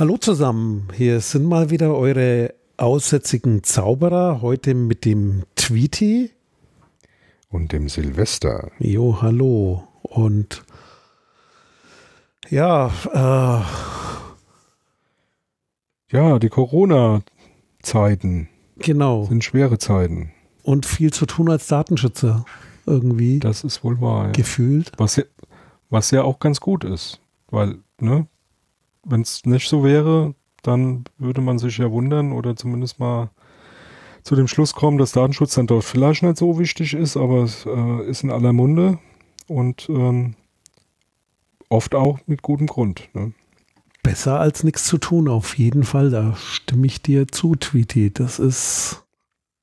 Hallo zusammen, hier sind mal wieder eure aussätzigen Zauberer, heute mit dem Tweety. Und dem Silvester. Jo, hallo. Und ja, äh, ja, die Corona-Zeiten. Genau. Sind schwere Zeiten. Und viel zu tun als Datenschützer irgendwie. Das ist wohl wahr. Ja. Gefühlt. Was ja, was ja auch ganz gut ist. Weil, ne, wenn es nicht so wäre, dann würde man sich ja wundern oder zumindest mal zu dem Schluss kommen, dass Datenschutz dann dort vielleicht nicht so wichtig ist, aber es äh, ist in aller Munde und ähm, oft auch mit gutem Grund. Ne? Besser als nichts zu tun, auf jeden Fall. Da stimme ich dir zu, Tweety. Das ist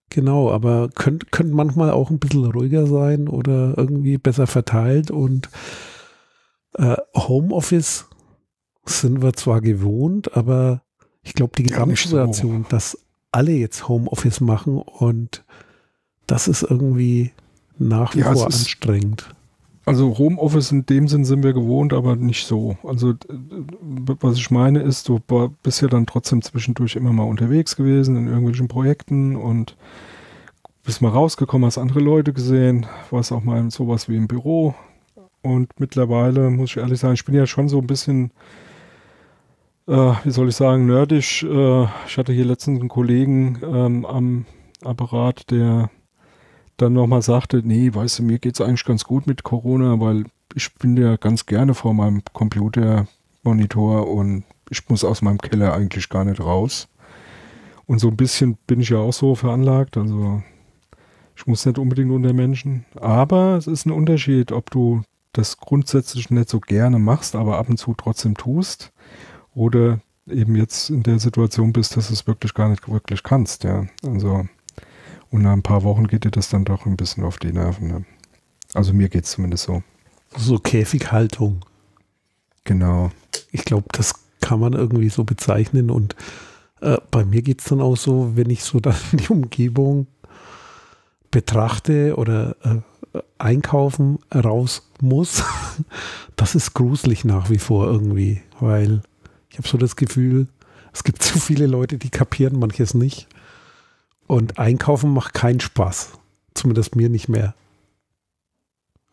genau, aber könnte könnt manchmal auch ein bisschen ruhiger sein oder irgendwie besser verteilt und äh, Homeoffice sind wir zwar gewohnt, aber ich glaube, die Gesamtsituation, so. dass alle jetzt Homeoffice machen und das ist irgendwie nach wie ja, vor anstrengend. Also Homeoffice in dem Sinn sind wir gewohnt, aber nicht so. Also was ich meine ist, du bist ja dann trotzdem zwischendurch immer mal unterwegs gewesen in irgendwelchen Projekten und bist mal rausgekommen, hast andere Leute gesehen, warst auch mal sowas wie im Büro. Und mittlerweile muss ich ehrlich sagen, ich bin ja schon so ein bisschen äh, wie soll ich sagen, nerdisch. Äh, ich hatte hier letztens einen Kollegen ähm, am Apparat, der dann nochmal sagte, nee, weißt du, mir geht es eigentlich ganz gut mit Corona, weil ich bin ja ganz gerne vor meinem Computermonitor und ich muss aus meinem Keller eigentlich gar nicht raus. Und so ein bisschen bin ich ja auch so veranlagt, also ich muss nicht unbedingt unter Menschen. Aber es ist ein Unterschied, ob du das grundsätzlich nicht so gerne machst, aber ab und zu trotzdem tust oder eben jetzt in der Situation bist, dass du es wirklich gar nicht wirklich kannst, ja. Also, und nach ein paar Wochen geht dir das dann doch ein bisschen auf die Nerven. Ne? Also mir geht es zumindest so. So Käfighaltung. Genau. Ich glaube, das kann man irgendwie so bezeichnen und äh, bei mir geht es dann auch so, wenn ich so dann die Umgebung betrachte oder äh, einkaufen raus muss, das ist gruselig nach wie vor irgendwie, weil ich habe so das Gefühl, es gibt zu viele Leute, die kapieren manches nicht. Und einkaufen macht keinen Spaß. Zumindest mir nicht mehr.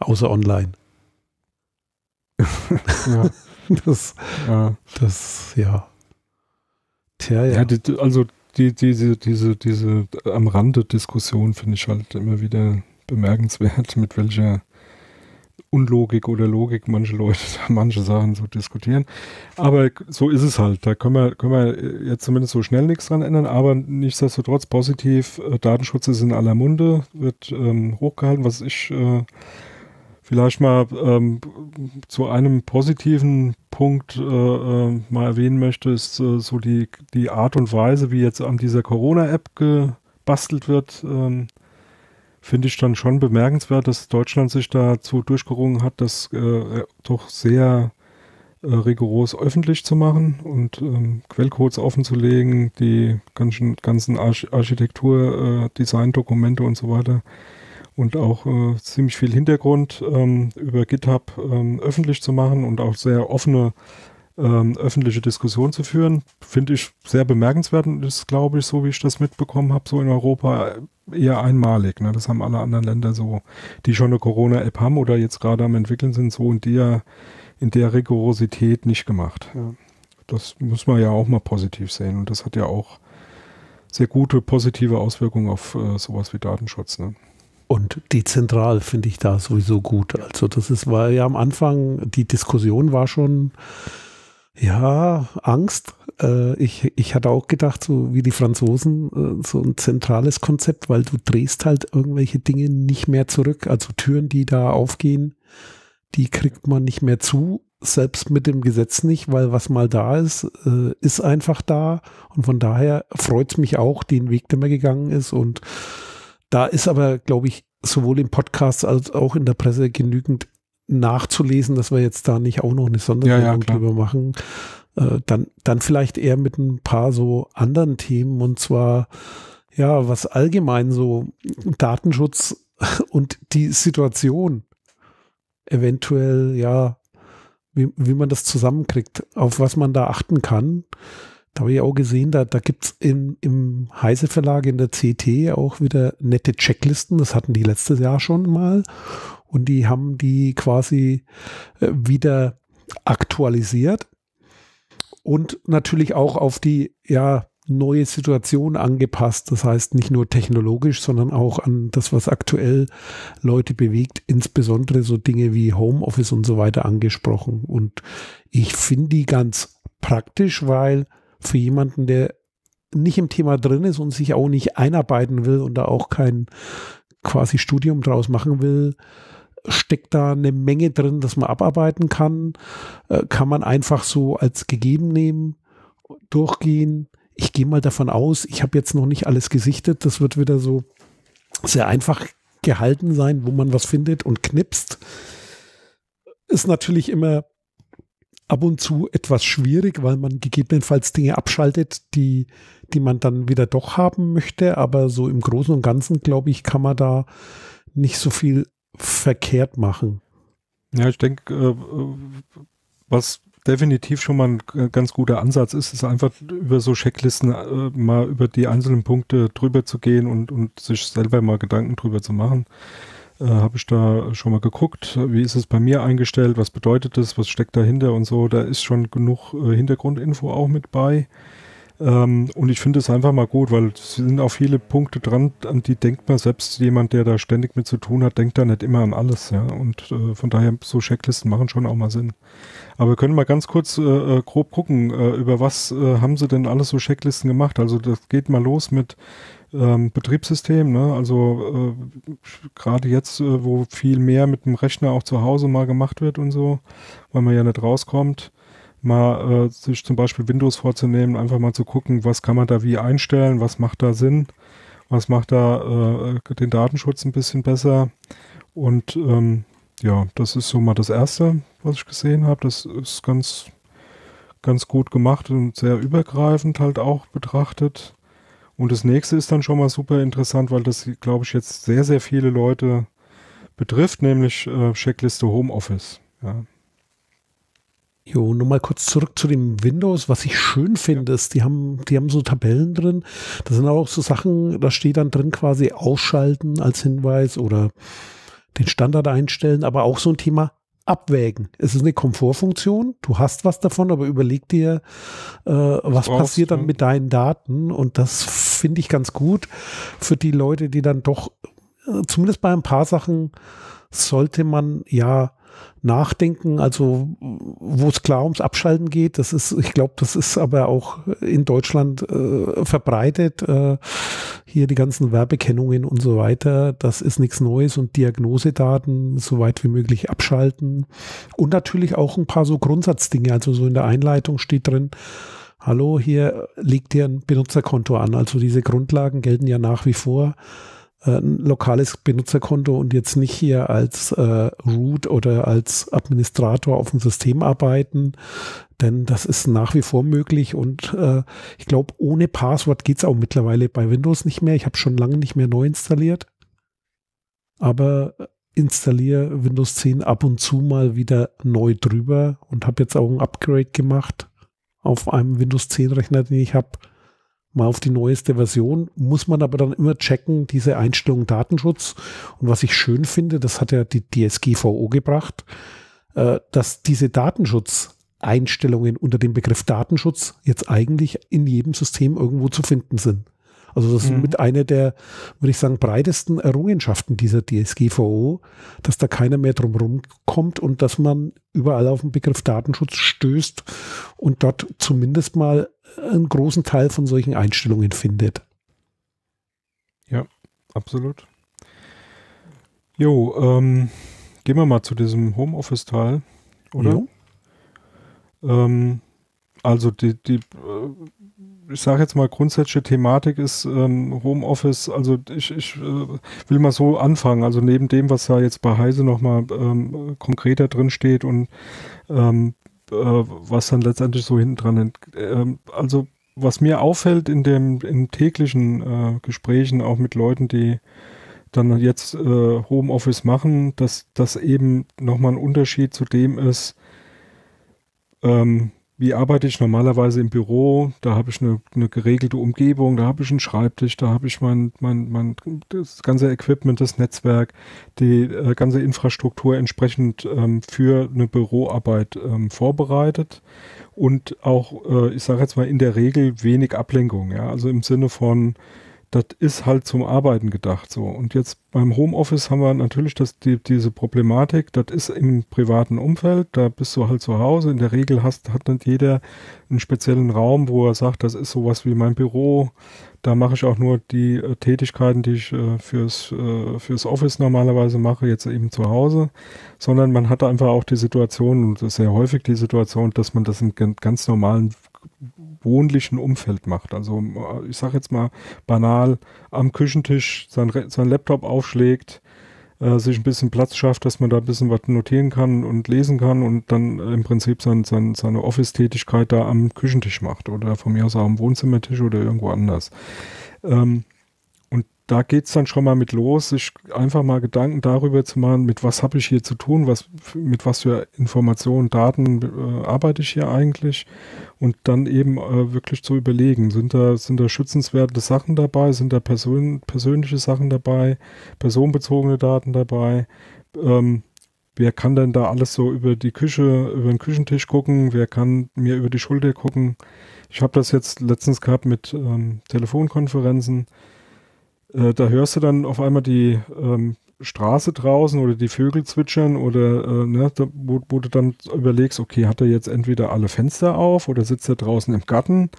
Außer online. ja. Das, ja. das, ja. Tja, ja. ja die, also die, diese, diese, diese am Rande Diskussion finde ich halt immer wieder bemerkenswert, mit welcher Unlogik oder Logik manche Leute manche Sachen so diskutieren. Aber so ist es halt. Da können wir, können wir jetzt zumindest so schnell nichts dran ändern, aber nichtsdestotrotz positiv. Äh, Datenschutz ist in aller Munde, wird ähm, hochgehalten, was ich äh, vielleicht mal ähm, zu einem positiven Punkt äh, äh, mal erwähnen möchte, ist äh, so die, die Art und Weise, wie jetzt an dieser Corona-App gebastelt wird. Ähm, finde ich dann schon bemerkenswert, dass Deutschland sich dazu durchgerungen hat, das äh, doch sehr äh, rigoros öffentlich zu machen und ähm, Quellcodes offenzulegen, die ganzen, ganzen Arch Architektur, äh, Design-Dokumente und so weiter und auch äh, ziemlich viel Hintergrund ähm, über GitHub ähm, öffentlich zu machen und auch sehr offene ähm, öffentliche Diskussion zu führen, finde ich sehr bemerkenswert und ist, glaube ich, so wie ich das mitbekommen habe, so in Europa eher einmalig. Ne? Das haben alle anderen Länder so, die schon eine Corona-App haben oder jetzt gerade am entwickeln sind, so in der, in der Rigorosität nicht gemacht. Ja. Das muss man ja auch mal positiv sehen und das hat ja auch sehr gute positive Auswirkungen auf äh, sowas wie Datenschutz. Ne? Und dezentral finde ich da sowieso gut. Also das ist, war ja am Anfang, die Diskussion war schon ja, Angst. Äh, ich, ich hatte auch gedacht, so wie die Franzosen, äh, so ein zentrales Konzept, weil du drehst halt irgendwelche Dinge nicht mehr zurück. Also Türen, die da aufgehen, die kriegt man nicht mehr zu, selbst mit dem Gesetz nicht, weil was mal da ist, äh, ist einfach da. Und von daher freut es mich auch, den Weg, der mir gegangen ist. Und da ist aber, glaube ich, sowohl im Podcast als auch in der Presse genügend nachzulesen, dass wir jetzt da nicht auch noch eine Sondersendung ja, ja, drüber machen. Äh, dann, dann vielleicht eher mit ein paar so anderen Themen und zwar, ja, was allgemein so Datenschutz und die Situation eventuell, ja, wie, wie man das zusammenkriegt, auf was man da achten kann. Da habe ich auch gesehen, da, da gibt es im Heise Verlag in der CT auch wieder nette Checklisten. Das hatten die letztes Jahr schon mal. Und die haben die quasi äh, wieder aktualisiert. Und natürlich auch auf die, ja, neue Situation angepasst. Das heißt nicht nur technologisch, sondern auch an das, was aktuell Leute bewegt, insbesondere so Dinge wie Homeoffice und so weiter angesprochen. Und ich finde die ganz praktisch, weil für jemanden, der nicht im Thema drin ist und sich auch nicht einarbeiten will und da auch kein quasi Studium draus machen will, steckt da eine Menge drin, dass man abarbeiten kann. Äh, kann man einfach so als gegeben nehmen, durchgehen ich gehe mal davon aus, ich habe jetzt noch nicht alles gesichtet, das wird wieder so sehr einfach gehalten sein, wo man was findet und knipst. Ist natürlich immer ab und zu etwas schwierig, weil man gegebenenfalls Dinge abschaltet, die, die man dann wieder doch haben möchte. Aber so im Großen und Ganzen, glaube ich, kann man da nicht so viel verkehrt machen. Ja, ich denke, äh, was definitiv schon mal ein ganz guter Ansatz ist, ist einfach über so Checklisten äh, mal über die einzelnen Punkte drüber zu gehen und, und sich selber mal Gedanken drüber zu machen. Äh, Habe ich da schon mal geguckt, wie ist es bei mir eingestellt, was bedeutet das, was steckt dahinter und so. Da ist schon genug äh, Hintergrundinfo auch mit bei. Ähm, und ich finde es einfach mal gut, weil es sind auch viele Punkte dran, an die denkt man, selbst jemand, der da ständig mit zu tun hat, denkt da nicht immer an alles, ja. Und äh, von daher, so Checklisten machen schon auch mal Sinn. Aber wir können mal ganz kurz äh, äh grob gucken, äh, über was äh, haben sie denn alles so Checklisten gemacht? Also das geht mal los mit ähm, Betriebssystem, ne? Also äh, gerade jetzt, wo viel mehr mit dem Rechner auch zu Hause mal gemacht wird und so, weil man ja nicht rauskommt mal äh, sich zum Beispiel Windows vorzunehmen, einfach mal zu gucken, was kann man da wie einstellen, was macht da Sinn, was macht da äh, den Datenschutz ein bisschen besser. Und ähm, ja, das ist so mal das Erste, was ich gesehen habe. Das ist ganz, ganz gut gemacht und sehr übergreifend halt auch betrachtet. Und das nächste ist dann schon mal super interessant, weil das, glaube ich, jetzt sehr, sehr viele Leute betrifft, nämlich äh, Checkliste Homeoffice. Ja. Jo, nur mal kurz zurück zu dem Windows. Was ich schön finde, ja. ist, die haben, die haben so Tabellen drin. Da sind auch so Sachen, da steht dann drin quasi ausschalten als Hinweis oder den Standard einstellen, aber auch so ein Thema abwägen. Es ist eine Komfortfunktion. Du hast was davon, aber überleg dir, äh, was Brauchst, passiert dann mit deinen Daten. Und das finde ich ganz gut für die Leute, die dann doch, äh, zumindest bei ein paar Sachen, sollte man ja nachdenken, also wo es klar ums Abschalten geht, das ist, ich glaube, das ist aber auch in Deutschland äh, verbreitet. Äh, hier die ganzen Werbekennungen und so weiter, das ist nichts Neues und Diagnosedaten so weit wie möglich abschalten. Und natürlich auch ein paar so Grundsatzdinge, also so in der Einleitung steht drin, Hallo, hier legt ihr ein Benutzerkonto an. Also diese Grundlagen gelten ja nach wie vor. Äh, ein lokales Benutzerkonto und jetzt nicht hier als äh, Root oder als Administrator auf dem System arbeiten, denn das ist nach wie vor möglich und äh, ich glaube, ohne Passwort geht es auch mittlerweile bei Windows nicht mehr. Ich habe schon lange nicht mehr neu installiert, aber installiere Windows 10 ab und zu mal wieder neu drüber und habe jetzt auch ein Upgrade gemacht auf einem Windows 10 Rechner, den ich habe mal auf die neueste Version, muss man aber dann immer checken, diese Einstellung Datenschutz. Und was ich schön finde, das hat ja die DSGVO gebracht, äh, dass diese Datenschutzeinstellungen unter dem Begriff Datenschutz jetzt eigentlich in jedem System irgendwo zu finden sind. Also das mhm. ist mit einer der, würde ich sagen, breitesten Errungenschaften dieser DSGVO, dass da keiner mehr drumherum kommt und dass man überall auf den Begriff Datenschutz stößt und dort zumindest mal einen großen Teil von solchen Einstellungen findet. Ja, absolut. Jo, ähm, gehen wir mal zu diesem Homeoffice-Teil, oder? Ähm, also die, die äh, ich sage jetzt mal, grundsätzliche Thematik ist ähm, Homeoffice, also ich, ich äh, will mal so anfangen, also neben dem, was da jetzt bei Heise nochmal ähm, konkreter drin steht und ähm, äh, was dann letztendlich so hinten dran, äh, also was mir auffällt in dem in täglichen äh, Gesprächen auch mit Leuten, die dann jetzt äh, Homeoffice machen, dass das eben nochmal ein Unterschied zu dem ist, ähm, wie arbeite ich normalerweise im Büro? Da habe ich eine, eine, geregelte Umgebung, da habe ich einen Schreibtisch, da habe ich mein, mein, mein das ganze Equipment, das Netzwerk, die äh, ganze Infrastruktur entsprechend ähm, für eine Büroarbeit ähm, vorbereitet und auch, äh, ich sage jetzt mal, in der Regel wenig Ablenkung. Ja? Also im Sinne von, das ist halt zum Arbeiten gedacht so. Und jetzt beim Homeoffice haben wir natürlich das, die, diese Problematik, das ist im privaten Umfeld, da bist du halt zu Hause. In der Regel hast, hat dann jeder einen speziellen Raum, wo er sagt, das ist sowas wie mein Büro. Da mache ich auch nur die äh, Tätigkeiten, die ich äh, fürs, äh, fürs Office normalerweise mache, jetzt eben zu Hause. Sondern man hat einfach auch die Situation, und sehr häufig die Situation, dass man das in ganz normalen wohnlichen Umfeld macht. Also äh, ich sage jetzt mal banal, am Küchentisch sein, sein Laptop aufschlägt, äh, sich ein bisschen Platz schafft, dass man da ein bisschen was notieren kann und lesen kann und dann äh, im Prinzip sein, sein, seine Office-Tätigkeit da am Küchentisch macht oder von mir aus auch am Wohnzimmertisch oder irgendwo anders. Ähm, da geht es dann schon mal mit los, sich einfach mal Gedanken darüber zu machen, mit was habe ich hier zu tun, was, mit was für Informationen, Daten äh, arbeite ich hier eigentlich? Und dann eben äh, wirklich zu überlegen, sind da, sind da schützenswerte Sachen dabei, sind da Person, persönliche Sachen dabei, personenbezogene Daten dabei, ähm, wer kann denn da alles so über die Küche, über den Küchentisch gucken, wer kann mir über die Schulter gucken. Ich habe das jetzt letztens gehabt mit ähm, Telefonkonferenzen, äh, da hörst du dann auf einmal die ähm, Straße draußen oder die Vögel zwitschern oder äh, ne, da, wo, wo, du dann überlegst, okay, hat er jetzt entweder alle Fenster auf oder sitzt er draußen im Garten?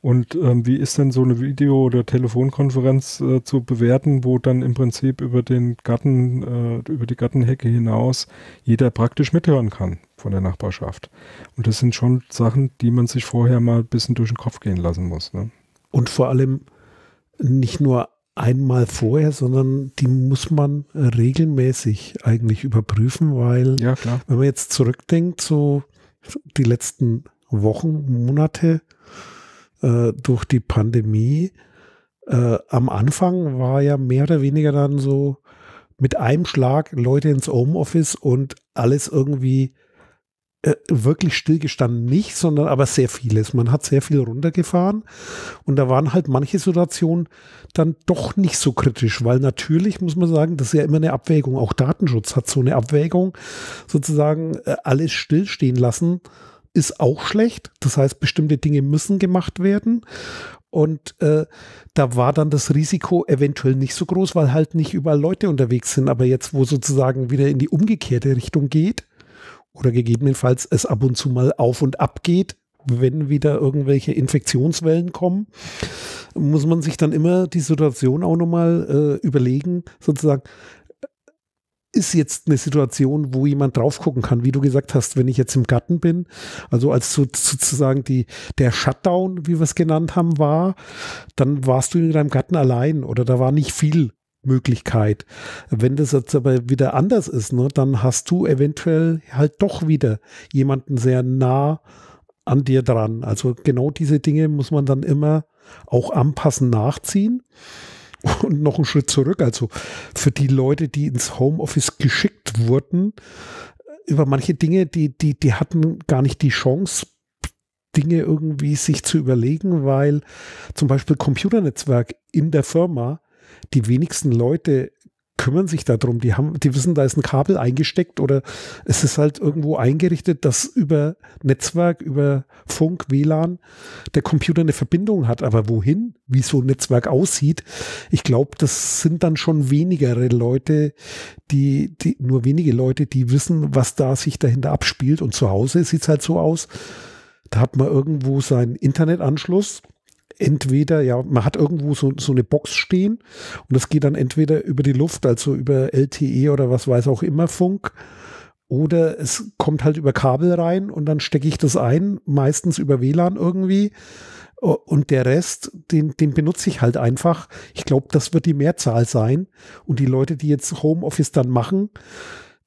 Und ähm, wie ist denn so eine Video- oder Telefonkonferenz äh, zu bewerten, wo dann im Prinzip über den Garten, äh, über die Gartenhecke hinaus jeder praktisch mithören kann von der Nachbarschaft? Und das sind schon Sachen, die man sich vorher mal ein bisschen durch den Kopf gehen lassen muss. Ne? Und vor allem nicht nur einmal vorher, sondern die muss man regelmäßig eigentlich überprüfen, weil ja, wenn man jetzt zurückdenkt, so die letzten Wochen, Monate äh, durch die Pandemie, äh, am Anfang war ja mehr oder weniger dann so mit einem Schlag Leute ins Homeoffice und alles irgendwie äh, wirklich stillgestanden nicht, sondern aber sehr vieles. Man hat sehr viel runtergefahren und da waren halt manche Situationen dann doch nicht so kritisch, weil natürlich muss man sagen, das ist ja immer eine Abwägung. Auch Datenschutz hat so eine Abwägung, sozusagen äh, alles stillstehen lassen ist auch schlecht. Das heißt, bestimmte Dinge müssen gemacht werden. Und äh, da war dann das Risiko eventuell nicht so groß, weil halt nicht überall Leute unterwegs sind. Aber jetzt, wo sozusagen wieder in die umgekehrte Richtung geht, oder gegebenenfalls es ab und zu mal auf und ab geht, wenn wieder irgendwelche Infektionswellen kommen, muss man sich dann immer die Situation auch nochmal äh, überlegen, sozusagen, ist jetzt eine Situation, wo jemand drauf gucken kann, wie du gesagt hast, wenn ich jetzt im Garten bin, also als so, sozusagen die, der Shutdown, wie wir es genannt haben, war, dann warst du in deinem Garten allein oder da war nicht viel Möglichkeit. Wenn das jetzt aber wieder anders ist, ne, dann hast du eventuell halt doch wieder jemanden sehr nah an dir dran. Also genau diese Dinge muss man dann immer auch anpassen, nachziehen. Und noch einen Schritt zurück. Also für die Leute, die ins Homeoffice geschickt wurden, über manche Dinge, die, die, die hatten gar nicht die Chance, Dinge irgendwie sich zu überlegen, weil zum Beispiel Computernetzwerk in der Firma die wenigsten Leute kümmern sich darum. Die haben, die wissen, da ist ein Kabel eingesteckt oder es ist halt irgendwo eingerichtet, dass über Netzwerk, über Funk, WLAN der Computer eine Verbindung hat. Aber wohin, wie so ein Netzwerk aussieht, ich glaube, das sind dann schon wenigere Leute, die, die, nur wenige Leute, die wissen, was da sich dahinter abspielt. Und zu Hause sieht es halt so aus. Da hat man irgendwo seinen Internetanschluss entweder, ja, man hat irgendwo so, so eine Box stehen und das geht dann entweder über die Luft, also über LTE oder was weiß auch immer Funk, oder es kommt halt über Kabel rein und dann stecke ich das ein, meistens über WLAN irgendwie. Und der Rest, den, den benutze ich halt einfach. Ich glaube, das wird die Mehrzahl sein. Und die Leute, die jetzt Homeoffice dann machen,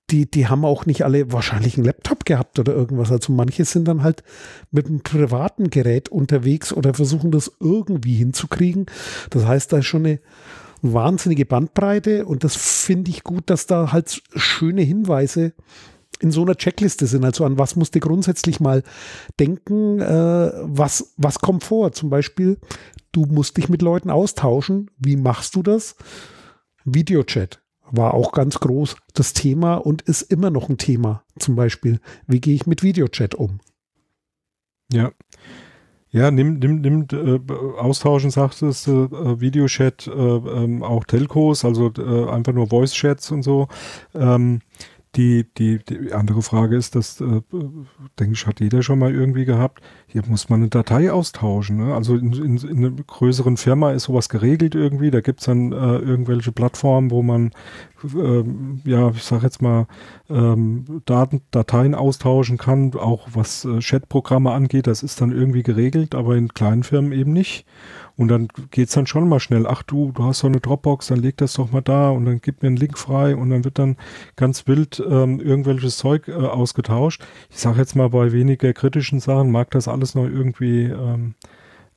die, die haben auch nicht alle wahrscheinlich einen Laptop gehabt oder irgendwas. Also manche sind dann halt mit einem privaten Gerät unterwegs oder versuchen das irgendwie hinzukriegen. Das heißt, da ist schon eine wahnsinnige Bandbreite und das finde ich gut, dass da halt schöne Hinweise in so einer Checkliste sind. Also an was musst du grundsätzlich mal denken, äh, was, was kommt vor? Zum Beispiel, du musst dich mit Leuten austauschen. Wie machst du das? Videochat war auch ganz groß das Thema und ist immer noch ein Thema. Zum Beispiel, wie gehe ich mit Videochat um? Ja. Ja, nimmt, nimmt, nimmt äh, austauschen, sagtest du, äh, Videochat, äh, ähm, auch Telcos, also äh, einfach nur Voice-Chats und so. Ähm, die, die, die andere Frage ist, das äh, denke ich, hat jeder schon mal irgendwie gehabt. Hier muss man eine Datei austauschen. Ne? Also in, in, in, einer größeren Firma ist sowas geregelt irgendwie. Da gibt es dann äh, irgendwelche Plattformen, wo man, äh, ja, ich sage jetzt mal, ähm, Daten, Dateien austauschen kann, auch was äh, Chatprogramme angeht. Das ist dann irgendwie geregelt, aber in kleinen Firmen eben nicht. Und dann geht's dann schon mal schnell. Ach du, du hast so eine Dropbox, dann leg das doch mal da und dann gib mir einen Link frei und dann wird dann ganz wild ähm, irgendwelches Zeug äh, ausgetauscht. Ich sage jetzt mal, bei weniger kritischen Sachen mag das alles noch irgendwie ähm,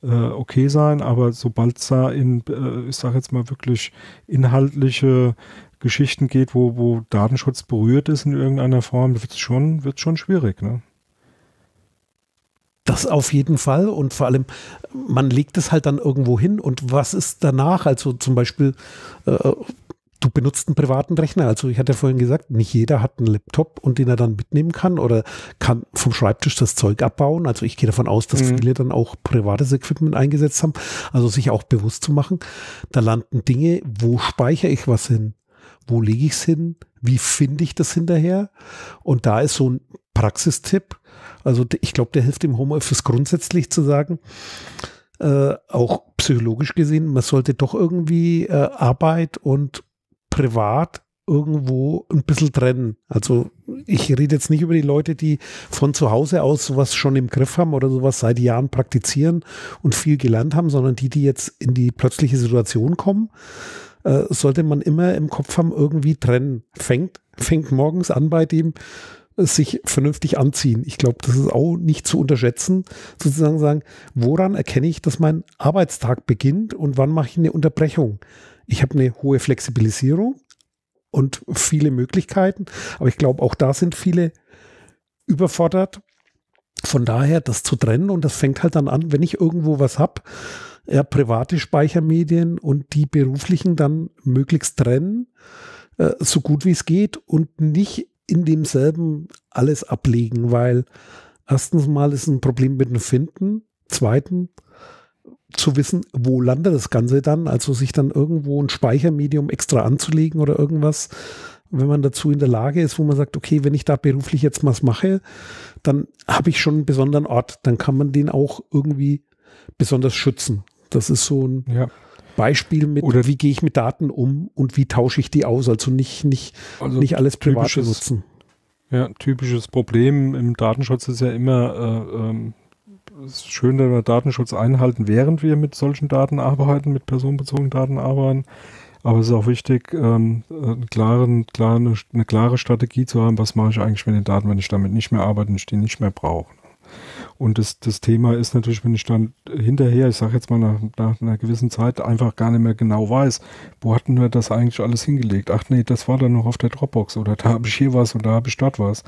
äh, okay sein, aber sobald es da in, äh, ich sage jetzt mal wirklich inhaltliche Geschichten geht, wo, wo Datenschutz berührt ist in irgendeiner Form, wird es schon, wird's schon schwierig, ne? Das auf jeden Fall und vor allem, man legt es halt dann irgendwo hin und was ist danach? Also zum Beispiel, äh, du benutzt einen privaten Rechner. Also ich hatte ja vorhin gesagt, nicht jeder hat einen Laptop und den er dann mitnehmen kann oder kann vom Schreibtisch das Zeug abbauen. Also ich gehe davon aus, dass mhm. viele dann auch privates Equipment eingesetzt haben. Also sich auch bewusst zu machen, da landen Dinge, wo speichere ich was hin? Wo lege ich es hin? Wie finde ich das hinterher? Und da ist so ein Praxistipp, also ich glaube, der hilft im Homeoffice grundsätzlich zu sagen, äh, auch psychologisch gesehen, man sollte doch irgendwie äh, Arbeit und Privat irgendwo ein bisschen trennen. Also ich rede jetzt nicht über die Leute, die von zu Hause aus sowas schon im Griff haben oder sowas seit Jahren praktizieren und viel gelernt haben, sondern die, die jetzt in die plötzliche Situation kommen, äh, sollte man immer im Kopf haben, irgendwie trennen. Fängt, fängt morgens an bei dem, sich vernünftig anziehen. Ich glaube, das ist auch nicht zu unterschätzen, sozusagen sagen, woran erkenne ich, dass mein Arbeitstag beginnt und wann mache ich eine Unterbrechung? Ich habe eine hohe Flexibilisierung und viele Möglichkeiten, aber ich glaube, auch da sind viele überfordert. Von daher, das zu trennen und das fängt halt dann an, wenn ich irgendwo was habe, ja, private Speichermedien und die beruflichen dann möglichst trennen, äh, so gut wie es geht und nicht in demselben alles ablegen, weil erstens mal ist ein Problem mit dem Finden, zweitens zu wissen, wo landet das Ganze dann, also sich dann irgendwo ein Speichermedium extra anzulegen oder irgendwas, wenn man dazu in der Lage ist, wo man sagt, okay, wenn ich da beruflich jetzt was mache, dann habe ich schon einen besonderen Ort, dann kann man den auch irgendwie besonders schützen. Das ist so ein ja. Beispiel mit, Oder wie gehe ich mit Daten um und wie tausche ich die aus? Also nicht, nicht, also nicht alles privat benutzen. Ja, typisches Problem im Datenschutz ist ja immer, äh, ähm, es ist schön, wenn wir Datenschutz einhalten, während wir mit solchen Daten arbeiten, mit personenbezogenen Daten arbeiten. Aber es ist auch wichtig, ähm, eine, klare, klare, eine klare Strategie zu haben, was mache ich eigentlich mit den Daten, wenn ich damit nicht mehr arbeite und ich die nicht mehr brauche. Und das, das Thema ist natürlich, wenn ich dann hinterher, ich sage jetzt mal nach, nach, einer gewissen Zeit, einfach gar nicht mehr genau weiß, wo hatten wir das eigentlich alles hingelegt? Ach nee, das war dann noch auf der Dropbox oder da habe ich hier was und da habe ich dort was.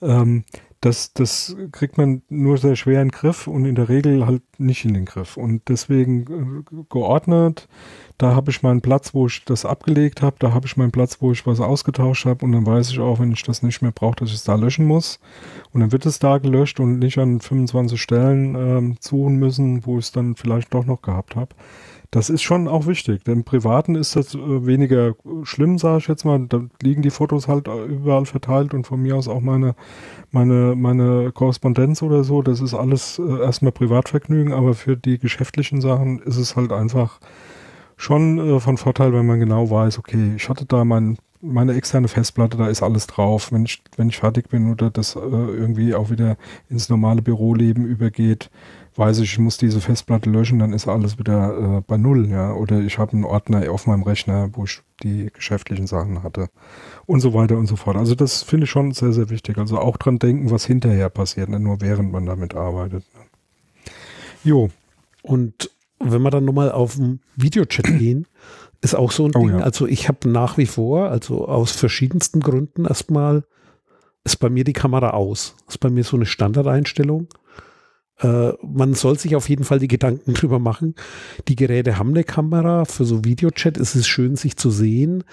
Ähm, das, das kriegt man nur sehr schwer in den Griff und in der Regel halt nicht in den Griff. Und deswegen äh, geordnet, da habe ich meinen Platz, wo ich das abgelegt habe, da habe ich meinen Platz, wo ich was ausgetauscht habe und dann weiß ich auch, wenn ich das nicht mehr brauche, dass ich es da löschen muss. Und dann wird es da gelöscht und nicht an 25 Stellen ähm, suchen müssen, wo ich es dann vielleicht doch noch gehabt habe. Das ist schon auch wichtig. Denn im Privaten ist das äh, weniger schlimm, sage ich jetzt mal. Da liegen die Fotos halt überall verteilt und von mir aus auch meine, meine, meine Korrespondenz oder so. Das ist alles äh, erstmal Privatvergnügen, aber für die geschäftlichen Sachen ist es halt einfach schon äh, von Vorteil, wenn man genau weiß, okay, ich hatte da mein, meine externe Festplatte, da ist alles drauf. Wenn ich, wenn ich fertig bin oder das äh, irgendwie auch wieder ins normale Büroleben übergeht, weiß ich, ich muss diese Festplatte löschen, dann ist alles wieder äh, bei Null, ja. Oder ich habe einen Ordner auf meinem Rechner, wo ich die geschäftlichen Sachen hatte und so weiter und so fort. Also das finde ich schon sehr, sehr wichtig. Also auch dran denken, was hinterher passiert, nicht nur während man damit arbeitet. Jo. Und wenn wir dann nochmal auf den Videochat gehen, ist auch so ein oh, Ding. Ja. Also ich habe nach wie vor, also aus verschiedensten Gründen erstmal ist bei mir die Kamera aus. Ist bei mir so eine Standardeinstellung. Äh, man soll sich auf jeden Fall die Gedanken drüber machen. Die Geräte haben eine Kamera. Für so Videochat ist es schön, sich zu sehen.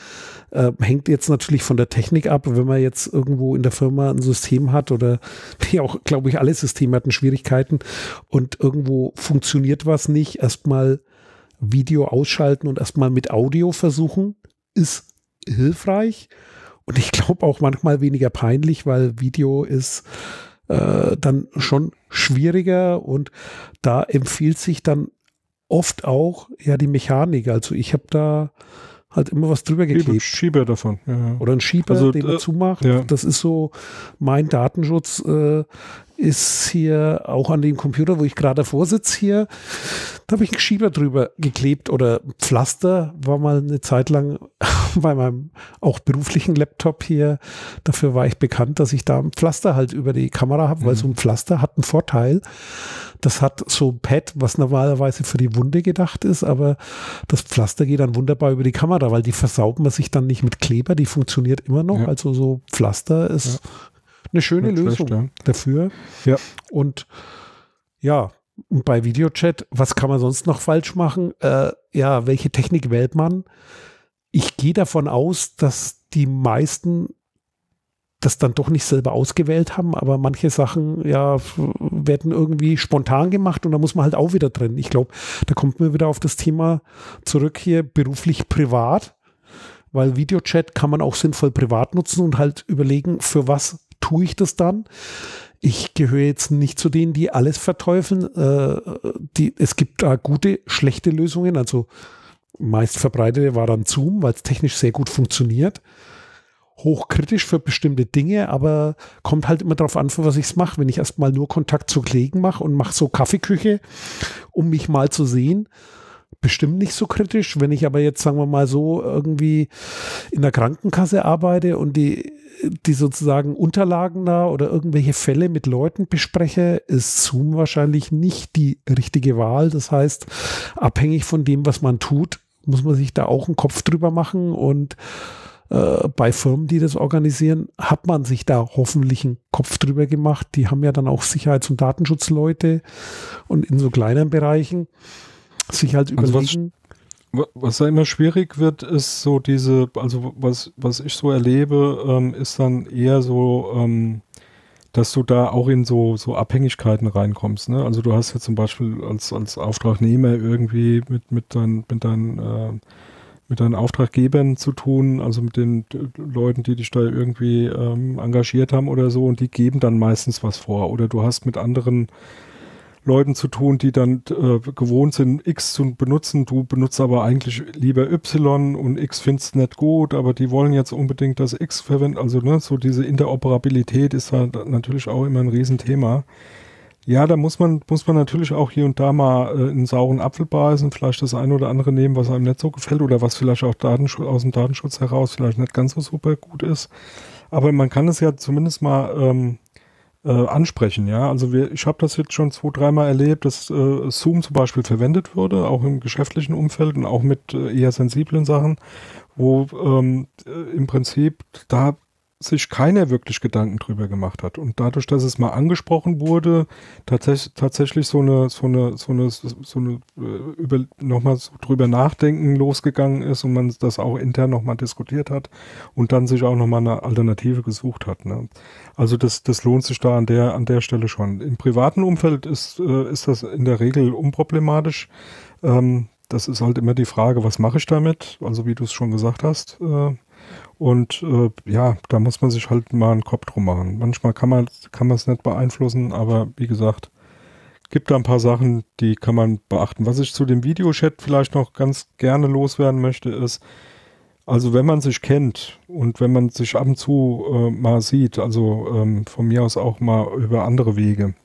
Äh, hängt jetzt natürlich von der Technik ab. Wenn man jetzt irgendwo in der Firma ein System hat oder wie auch, glaube ich, alle Systeme hatten Schwierigkeiten und irgendwo funktioniert was nicht, erstmal Video ausschalten und erstmal mit Audio versuchen, ist hilfreich. Und ich glaube auch manchmal weniger peinlich, weil Video ist äh, dann schon schwieriger und da empfiehlt sich dann oft auch ja die Mechanik. Also ich habe da halt immer was drüber geklebt. Schieber davon. Ja. Oder ein Schieber, also, den man äh, zumacht. Ja. Das ist so mein Datenschutz. Äh, ist hier auch an dem Computer, wo ich gerade davor sitze hier, da habe ich einen Schieber drüber geklebt oder Pflaster war mal eine Zeit lang bei meinem auch beruflichen Laptop hier. Dafür war ich bekannt, dass ich da ein Pflaster halt über die Kamera habe, mhm. weil so ein Pflaster hat einen Vorteil. Das hat so ein Pad, was normalerweise für die Wunde gedacht ist, aber das Pflaster geht dann wunderbar über die Kamera, weil die versaubt man sich dann nicht mit Kleber, die funktioniert immer noch. Ja. Also so Pflaster ist ja eine schöne Nicht Lösung schlecht, ja. dafür. Ja. Und ja, bei Videochat, was kann man sonst noch falsch machen? Äh, ja, welche Technik wählt man? Ich gehe davon aus, dass die meisten das dann doch nicht selber ausgewählt haben, aber manche Sachen ja werden irgendwie spontan gemacht und da muss man halt auch wieder drin. Ich glaube, da kommt man wieder auf das Thema zurück hier beruflich privat, weil Videochat kann man auch sinnvoll privat nutzen und halt überlegen, für was tue ich das dann. Ich gehöre jetzt nicht zu denen, die alles verteufeln. Äh, die, es gibt da gute, schlechte Lösungen. Also meist verbreitete war dann Zoom, weil es technisch sehr gut funktioniert. Hochkritisch für bestimmte Dinge, aber kommt halt immer darauf an, für was ich es mache. Wenn ich erstmal nur Kontakt zu Kollegen mache und mache so Kaffeeküche, um mich mal zu sehen, bestimmt nicht so kritisch. Wenn ich aber jetzt, sagen wir mal so, irgendwie in der Krankenkasse arbeite und die die sozusagen Unterlagen da oder irgendwelche Fälle mit Leuten bespreche, ist Zoom wahrscheinlich nicht die richtige Wahl. Das heißt, abhängig von dem, was man tut, muss man sich da auch einen Kopf drüber machen und äh, bei Firmen, die das organisieren, hat man sich da hoffentlich einen Kopf drüber gemacht. Die haben ja dann auch Sicherheits- und Datenschutzleute und in so kleinen Bereichen sich halt also überlegen. Was da immer schwierig wird, ist so diese, also was, was ich so erlebe, ähm, ist dann eher so, ähm, dass du da auch in so, so Abhängigkeiten reinkommst. Ne? Also du hast ja zum Beispiel als, als Auftragnehmer irgendwie mit, mit, dein, mit, dein, äh, mit deinen Auftraggebern zu tun, also mit den Leuten, die dich da irgendwie ähm, engagiert haben oder so, und die geben dann meistens was vor. Oder du hast mit anderen Leuten zu tun, die dann äh, gewohnt sind, X zu benutzen. Du benutzt aber eigentlich lieber Y und X findest nicht gut, aber die wollen jetzt unbedingt das X verwenden. Also ne, so diese Interoperabilität ist halt natürlich auch immer ein Riesenthema. Ja, da muss man, muss man natürlich auch hier und da mal äh, einen sauren Apfel beißen, vielleicht das eine oder andere nehmen, was einem nicht so gefällt oder was vielleicht auch Datenschutz, aus dem Datenschutz heraus vielleicht nicht ganz so super gut ist. Aber man kann es ja zumindest mal ähm, äh, ansprechen. Ja, also wir, ich habe das jetzt schon zwei, dreimal erlebt, dass äh, Zoom zum Beispiel verwendet wurde, auch im geschäftlichen Umfeld und auch mit äh, eher sensiblen Sachen, wo ähm, äh, im Prinzip da sich keiner wirklich Gedanken drüber gemacht hat. Und dadurch, dass es mal angesprochen wurde, tats tatsächlich so eine, so eine, so eine, so eine, äh, über, nochmal so drüber nachdenken losgegangen ist und man das auch intern nochmal diskutiert hat und dann sich auch nochmal eine Alternative gesucht hat. Ne? Also das, das lohnt sich da an der, an der Stelle schon. Im privaten Umfeld ist, äh, ist das in der Regel unproblematisch. Ähm, das ist halt immer die Frage, was mache ich damit? Also wie du es schon gesagt hast, äh, und äh, ja, da muss man sich halt mal einen Kopf drum machen. Manchmal kann man kann es nicht beeinflussen, aber wie gesagt, gibt da ein paar Sachen, die kann man beachten. Was ich zu dem Videochat vielleicht noch ganz gerne loswerden möchte, ist, also wenn man sich kennt und wenn man sich ab und zu äh, mal sieht, also ähm, von mir aus auch mal über andere Wege.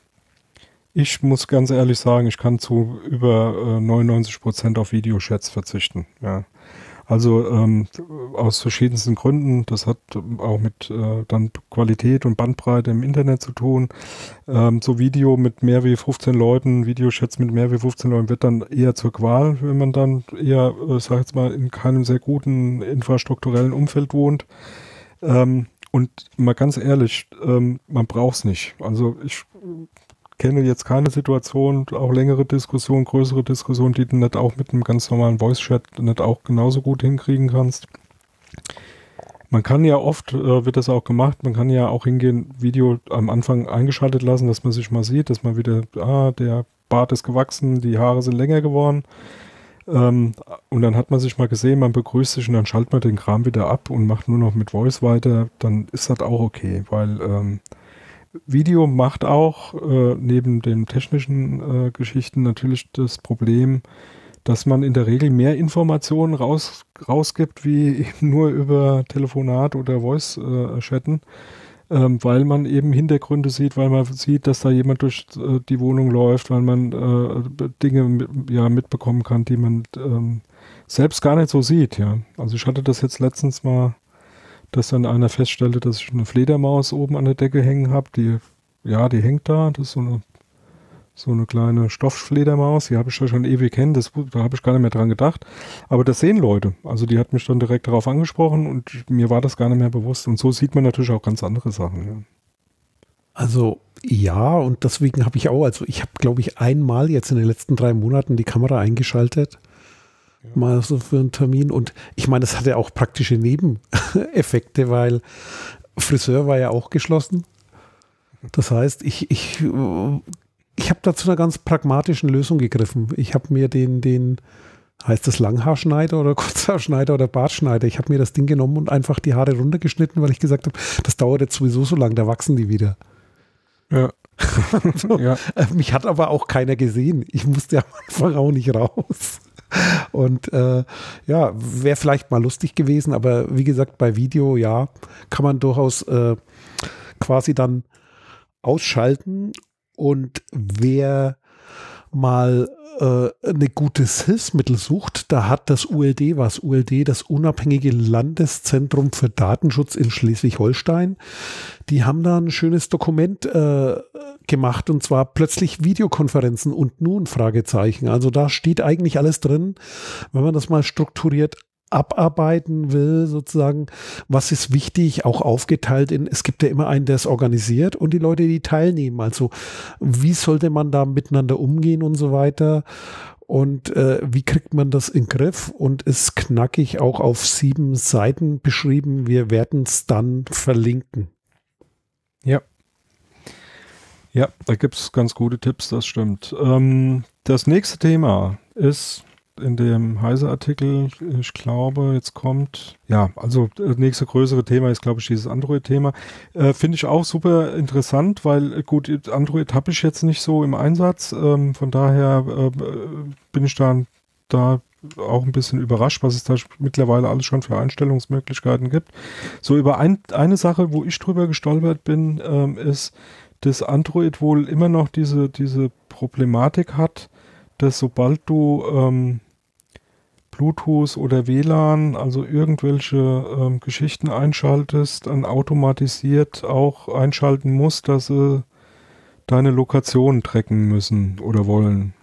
Ich muss ganz ehrlich sagen, ich kann zu über äh, 99 Prozent auf Videochats verzichten. Ja. Also ähm, aus verschiedensten Gründen. Das hat auch mit äh, dann Qualität und Bandbreite im Internet zu tun. Ähm, so Video mit mehr wie 15 Leuten, Videochats mit mehr wie 15 Leuten wird dann eher zur Qual, wenn man dann eher, äh, sag jetzt mal, in keinem sehr guten infrastrukturellen Umfeld wohnt. Ähm, Und mal ganz ehrlich, ähm, man braucht es nicht. Also ich kenne jetzt keine Situation, auch längere Diskussionen, größere Diskussionen, die du nicht auch mit einem ganz normalen Voice-Chat nicht auch genauso gut hinkriegen kannst. Man kann ja oft, äh, wird das auch gemacht, man kann ja auch hingehen, Video am Anfang eingeschaltet lassen, dass man sich mal sieht, dass man wieder, ah, der Bart ist gewachsen, die Haare sind länger geworden. Ähm, und dann hat man sich mal gesehen, man begrüßt sich und dann schaltet man den Kram wieder ab und macht nur noch mit Voice weiter, dann ist das auch okay, weil ähm, Video macht auch äh, neben den technischen äh, Geschichten natürlich das Problem, dass man in der Regel mehr Informationen raus, rausgibt, wie eben nur über Telefonat oder Voice-Chatten, äh, ähm, weil man eben Hintergründe sieht, weil man sieht, dass da jemand durch äh, die Wohnung läuft, weil man äh, Dinge ja, mitbekommen kann, die man ähm, selbst gar nicht so sieht. Ja. Also ich hatte das jetzt letztens mal dass dann einer feststellte, dass ich eine Fledermaus oben an der Decke hängen habe. Die, ja, die hängt da. Das ist so eine, so eine kleine Stofffledermaus. Die habe ich ja schon ewig kennen. Das, da habe ich gar nicht mehr dran gedacht. Aber das sehen Leute. Also die hat mich dann direkt darauf angesprochen und mir war das gar nicht mehr bewusst. Und so sieht man natürlich auch ganz andere Sachen. Ja. Also ja, und deswegen habe ich auch, also ich habe, glaube ich, einmal jetzt in den letzten drei Monaten die Kamera eingeschaltet mal so für einen Termin. Und ich meine, das hatte auch praktische Nebeneffekte, weil Friseur war ja auch geschlossen. Das heißt, ich, ich, ich habe da zu einer ganz pragmatischen Lösung gegriffen. Ich habe mir den, den, heißt das Langhaarschneider oder Kurzhaarschneider oder Bartschneider, ich habe mir das Ding genommen und einfach die Haare runtergeschnitten, weil ich gesagt habe, das dauert jetzt sowieso so lang, da wachsen die wieder. Ja. so, ja. Mich hat aber auch keiner gesehen. Ich musste am Anfang auch nicht raus. Und äh, ja, wäre vielleicht mal lustig gewesen, aber wie gesagt, bei Video, ja, kann man durchaus äh, quasi dann ausschalten. Und wer mal äh, ein gutes Hilfsmittel sucht, da hat das ULD was. ULD, das unabhängige Landeszentrum für Datenschutz in Schleswig-Holstein. Die haben da ein schönes Dokument äh, gemacht und zwar plötzlich Videokonferenzen und nun Fragezeichen. Also da steht eigentlich alles drin, wenn man das mal strukturiert abarbeiten will, sozusagen, was ist wichtig, auch aufgeteilt in, es gibt ja immer einen, der es organisiert und die Leute, die teilnehmen. Also wie sollte man da miteinander umgehen und so weiter. Und äh, wie kriegt man das in Griff? Und ist knackig auch auf sieben Seiten beschrieben. Wir werden es dann verlinken. Ja. Ja, da gibt es ganz gute Tipps, das stimmt. Ähm, das nächste Thema ist in dem Heise-Artikel, ich glaube, jetzt kommt, ja, also das nächste größere Thema ist, glaube ich, dieses Android-Thema. Äh, Finde ich auch super interessant, weil äh, gut, Android habe ich jetzt nicht so im Einsatz. Ähm, von daher äh, bin ich dann da auch ein bisschen überrascht, was es da mittlerweile alles schon für Einstellungsmöglichkeiten gibt. So über ein, eine Sache, wo ich drüber gestolpert bin, ähm, ist, dass Android wohl immer noch diese, diese Problematik hat, dass sobald du ähm, Bluetooth oder WLAN, also irgendwelche ähm, Geschichten einschaltest, dann automatisiert auch einschalten muss, dass sie deine Lokation tracken müssen oder wollen.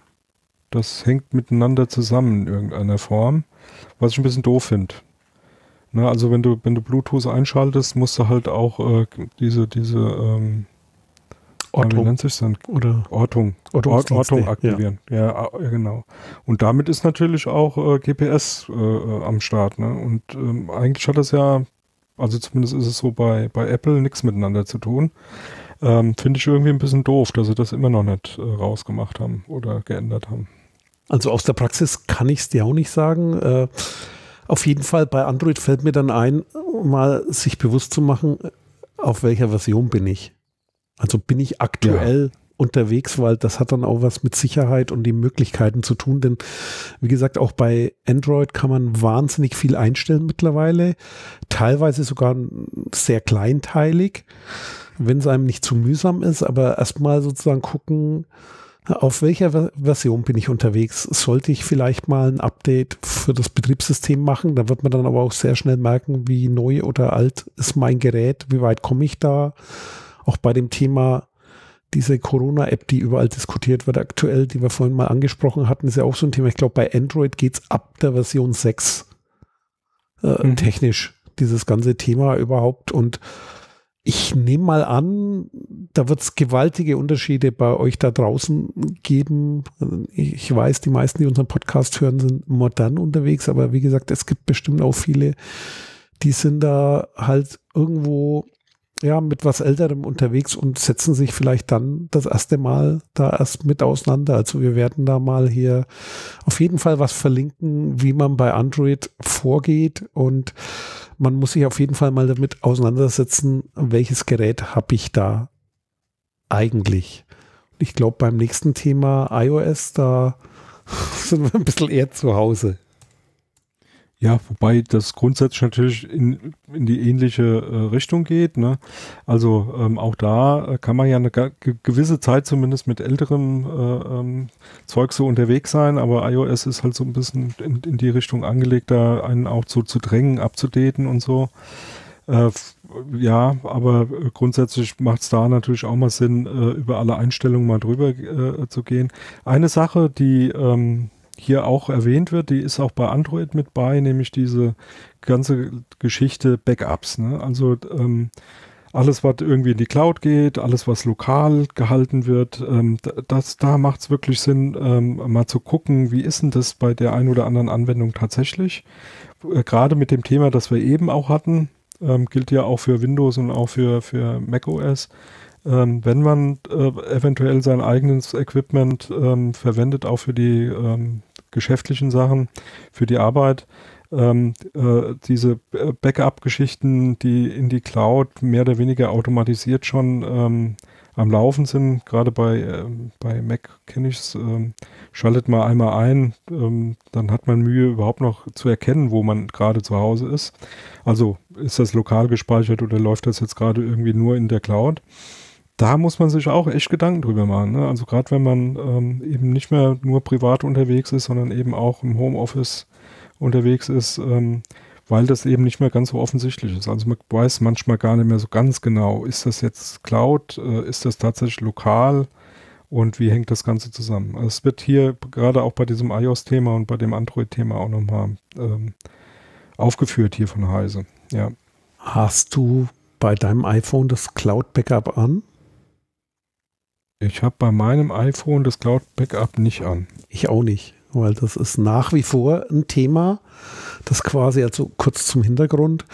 Das hängt miteinander zusammen in irgendeiner Form, was ich ein bisschen doof finde. Ne, also wenn du, wenn du Bluetooth einschaltest, musst du halt auch äh, diese, diese ähm, Ortung. Wie nennt sich dann? Oder Ortung. Ortung aktivieren. Ja. ja. genau. Und damit ist natürlich auch äh, GPS äh, am Start. Ne? Und ähm, eigentlich hat das ja, also zumindest ist es so bei, bei Apple, nichts miteinander zu tun. Ähm, Finde ich irgendwie ein bisschen doof, dass sie das immer noch nicht äh, rausgemacht haben oder geändert haben. Also aus der Praxis kann ich es dir auch nicht sagen. Äh, auf jeden Fall bei Android fällt mir dann ein, mal sich bewusst zu machen, auf welcher Version bin ich. Also bin ich aktuell ja. unterwegs, weil das hat dann auch was mit Sicherheit und den Möglichkeiten zu tun. Denn wie gesagt, auch bei Android kann man wahnsinnig viel einstellen mittlerweile. Teilweise sogar sehr kleinteilig, wenn es einem nicht zu mühsam ist. Aber erstmal sozusagen gucken, auf welcher Version bin ich unterwegs? Sollte ich vielleicht mal ein Update für das Betriebssystem machen? Da wird man dann aber auch sehr schnell merken, wie neu oder alt ist mein Gerät, wie weit komme ich da auch bei dem Thema diese Corona-App, die überall diskutiert wird aktuell, die wir vorhin mal angesprochen hatten, ist ja auch so ein Thema. Ich glaube, bei Android geht es ab der Version 6 äh, mhm. technisch, dieses ganze Thema überhaupt. Und ich nehme mal an, da wird es gewaltige Unterschiede bei euch da draußen geben. Ich weiß, die meisten, die unseren Podcast hören, sind modern unterwegs, aber wie gesagt, es gibt bestimmt auch viele, die sind da halt irgendwo ja, mit was Älterem unterwegs und setzen sich vielleicht dann das erste Mal da erst mit auseinander. Also wir werden da mal hier auf jeden Fall was verlinken, wie man bei Android vorgeht und man muss sich auf jeden Fall mal damit auseinandersetzen, welches Gerät habe ich da eigentlich. Ich glaube, beim nächsten Thema iOS, da sind wir ein bisschen eher zu Hause. Ja, wobei das grundsätzlich natürlich in, in die ähnliche äh, Richtung geht. Ne? Also ähm, auch da äh, kann man ja eine gewisse Zeit zumindest mit älterem äh, ähm, Zeug so unterwegs sein, aber iOS ist halt so ein bisschen in, in die Richtung angelegt, da einen auch so zu drängen, abzudaten und so. Äh, ja, aber grundsätzlich macht es da natürlich auch mal Sinn, äh, über alle Einstellungen mal drüber äh, zu gehen. Eine Sache, die ähm, hier auch erwähnt wird, die ist auch bei Android mit bei, nämlich diese ganze Geschichte Backups. Ne? Also ähm, alles, was irgendwie in die Cloud geht, alles, was lokal gehalten wird, ähm, das, da macht es wirklich Sinn, ähm, mal zu gucken, wie ist denn das bei der einen oder anderen Anwendung tatsächlich. Äh, Gerade mit dem Thema, das wir eben auch hatten, ähm, gilt ja auch für Windows und auch für, für macOS ähm, wenn man äh, eventuell sein eigenes Equipment ähm, verwendet, auch für die ähm, geschäftlichen Sachen, für die Arbeit, ähm, äh, diese Backup-Geschichten, die in die Cloud mehr oder weniger automatisiert schon ähm, am Laufen sind, gerade bei, äh, bei Mac kenne ich es, ähm, schaltet mal einmal ein, ähm, dann hat man Mühe überhaupt noch zu erkennen, wo man gerade zu Hause ist. Also ist das lokal gespeichert oder läuft das jetzt gerade irgendwie nur in der Cloud? Da muss man sich auch echt Gedanken drüber machen. Ne? Also gerade wenn man ähm, eben nicht mehr nur privat unterwegs ist, sondern eben auch im Homeoffice unterwegs ist, ähm, weil das eben nicht mehr ganz so offensichtlich ist. Also man weiß manchmal gar nicht mehr so ganz genau, ist das jetzt Cloud, äh, ist das tatsächlich lokal und wie hängt das Ganze zusammen. Also es wird hier gerade auch bei diesem iOS-Thema und bei dem Android-Thema auch nochmal ähm, aufgeführt hier von Heise. Ja. Hast du bei deinem iPhone das Cloud-Backup an? Ich habe bei meinem iPhone das Cloud Backup nicht an. Ich auch nicht, weil das ist nach wie vor ein Thema, das quasi, also kurz zum Hintergrund,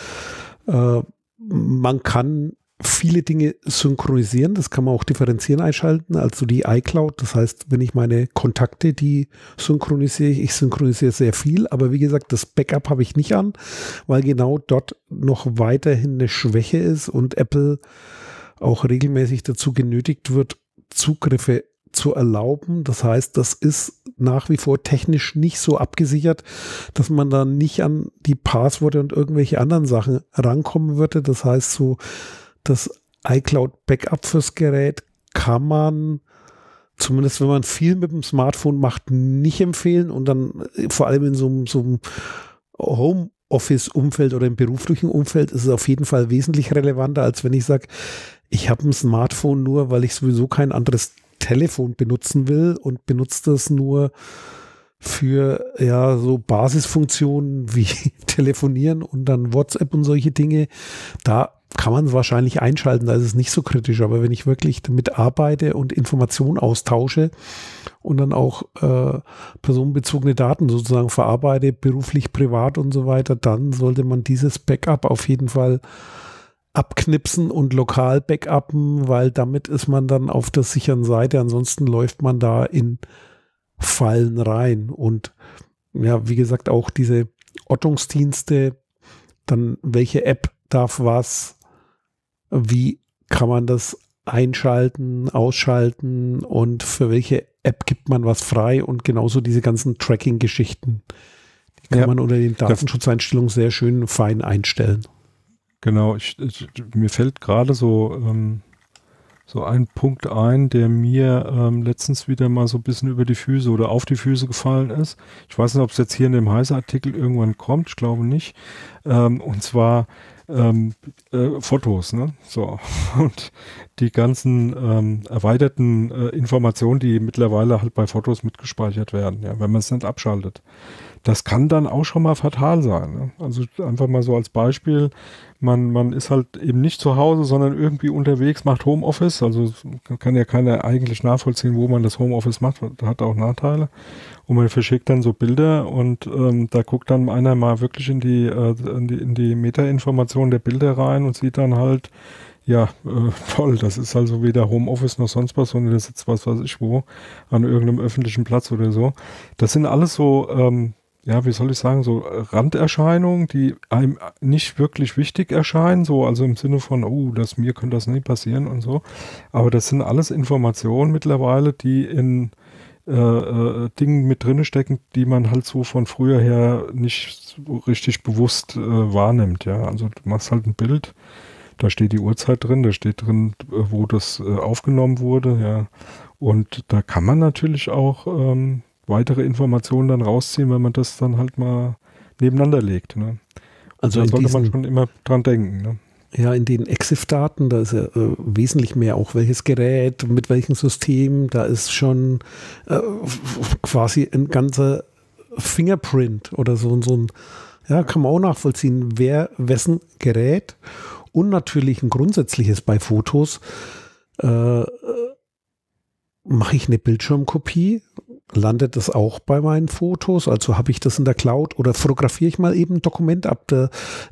äh, man kann viele Dinge synchronisieren, das kann man auch differenzieren einschalten, also die iCloud, das heißt, wenn ich meine Kontakte, die synchronisiere ich, ich synchronisiere sehr viel, aber wie gesagt, das Backup habe ich nicht an, weil genau dort noch weiterhin eine Schwäche ist und Apple auch regelmäßig dazu genötigt wird, Zugriffe zu erlauben. Das heißt, das ist nach wie vor technisch nicht so abgesichert, dass man da nicht an die Passworte und irgendwelche anderen Sachen rankommen würde. Das heißt, so das iCloud Backup fürs Gerät kann man zumindest wenn man viel mit dem Smartphone macht, nicht empfehlen und dann äh, vor allem in so, so einem Homeoffice-Umfeld oder im beruflichen Umfeld ist es auf jeden Fall wesentlich relevanter, als wenn ich sage, ich habe ein Smartphone nur, weil ich sowieso kein anderes Telefon benutzen will und benutze das nur für ja so Basisfunktionen wie telefonieren und dann WhatsApp und solche Dinge. Da kann man es wahrscheinlich einschalten, da ist es nicht so kritisch. Aber wenn ich wirklich damit arbeite und Informationen austausche und dann auch äh, personenbezogene Daten sozusagen verarbeite, beruflich, privat und so weiter, dann sollte man dieses Backup auf jeden Fall abknipsen und lokal backuppen, weil damit ist man dann auf der sicheren Seite. Ansonsten läuft man da in Fallen rein. Und ja, wie gesagt, auch diese Ortungsdienste, dann welche App darf was, wie kann man das einschalten, ausschalten und für welche App gibt man was frei und genauso diese ganzen Tracking-Geschichten. Die kann ja. man unter den Datenschutzeinstellungen sehr schön fein einstellen. Genau, ich, ich, mir fällt gerade so, ähm, so ein Punkt ein, der mir ähm, letztens wieder mal so ein bisschen über die Füße oder auf die Füße gefallen ist. Ich weiß nicht, ob es jetzt hier in dem Heise-Artikel irgendwann kommt, ich glaube nicht. Ähm, und zwar ähm, äh, Fotos, ne? So. Und die ganzen ähm, erweiterten äh, Informationen, die mittlerweile halt bei Fotos mitgespeichert werden, ja, wenn man es nicht abschaltet. Das kann dann auch schon mal fatal sein. Ne? Also einfach mal so als Beispiel, man, man ist halt eben nicht zu Hause, sondern irgendwie unterwegs, macht Homeoffice. Also kann ja keiner eigentlich nachvollziehen, wo man das Homeoffice macht. Hat auch Nachteile. Und man verschickt dann so Bilder und ähm, da guckt dann einer mal wirklich in die, äh, in die, in die Metainformation der Bilder rein und sieht dann halt, ja, äh, toll, das ist also weder Homeoffice noch sonst was, sondern das sitzt was weiß ich wo, an irgendeinem öffentlichen Platz oder so. Das sind alles so ähm, ja, wie soll ich sagen, so Randerscheinungen, die einem nicht wirklich wichtig erscheinen, so also im Sinne von, oh, das mir könnte das nicht passieren und so. Aber das sind alles Informationen mittlerweile, die in äh, äh, Dingen mit drinne stecken, die man halt so von früher her nicht so richtig bewusst äh, wahrnimmt. Ja, also du machst halt ein Bild, da steht die Uhrzeit drin, da steht drin, äh, wo das äh, aufgenommen wurde. Ja, und da kann man natürlich auch ähm, weitere Informationen dann rausziehen, wenn man das dann halt mal nebeneinander legt. Ne? Also da sollte diesen, man schon immer dran denken. Ne? Ja, in den EXIF-Daten, da ist ja äh, wesentlich mehr auch welches Gerät, mit welchem System, da ist schon äh, quasi ein ganzer Fingerprint oder so, so ein, ja, kann man auch nachvollziehen, wer wessen Gerät und natürlich ein grundsätzliches bei Fotos. Äh, äh mache ich eine Bildschirmkopie landet das auch bei meinen Fotos? Also habe ich das in der Cloud oder fotografiere ich mal eben ein Dokument ab?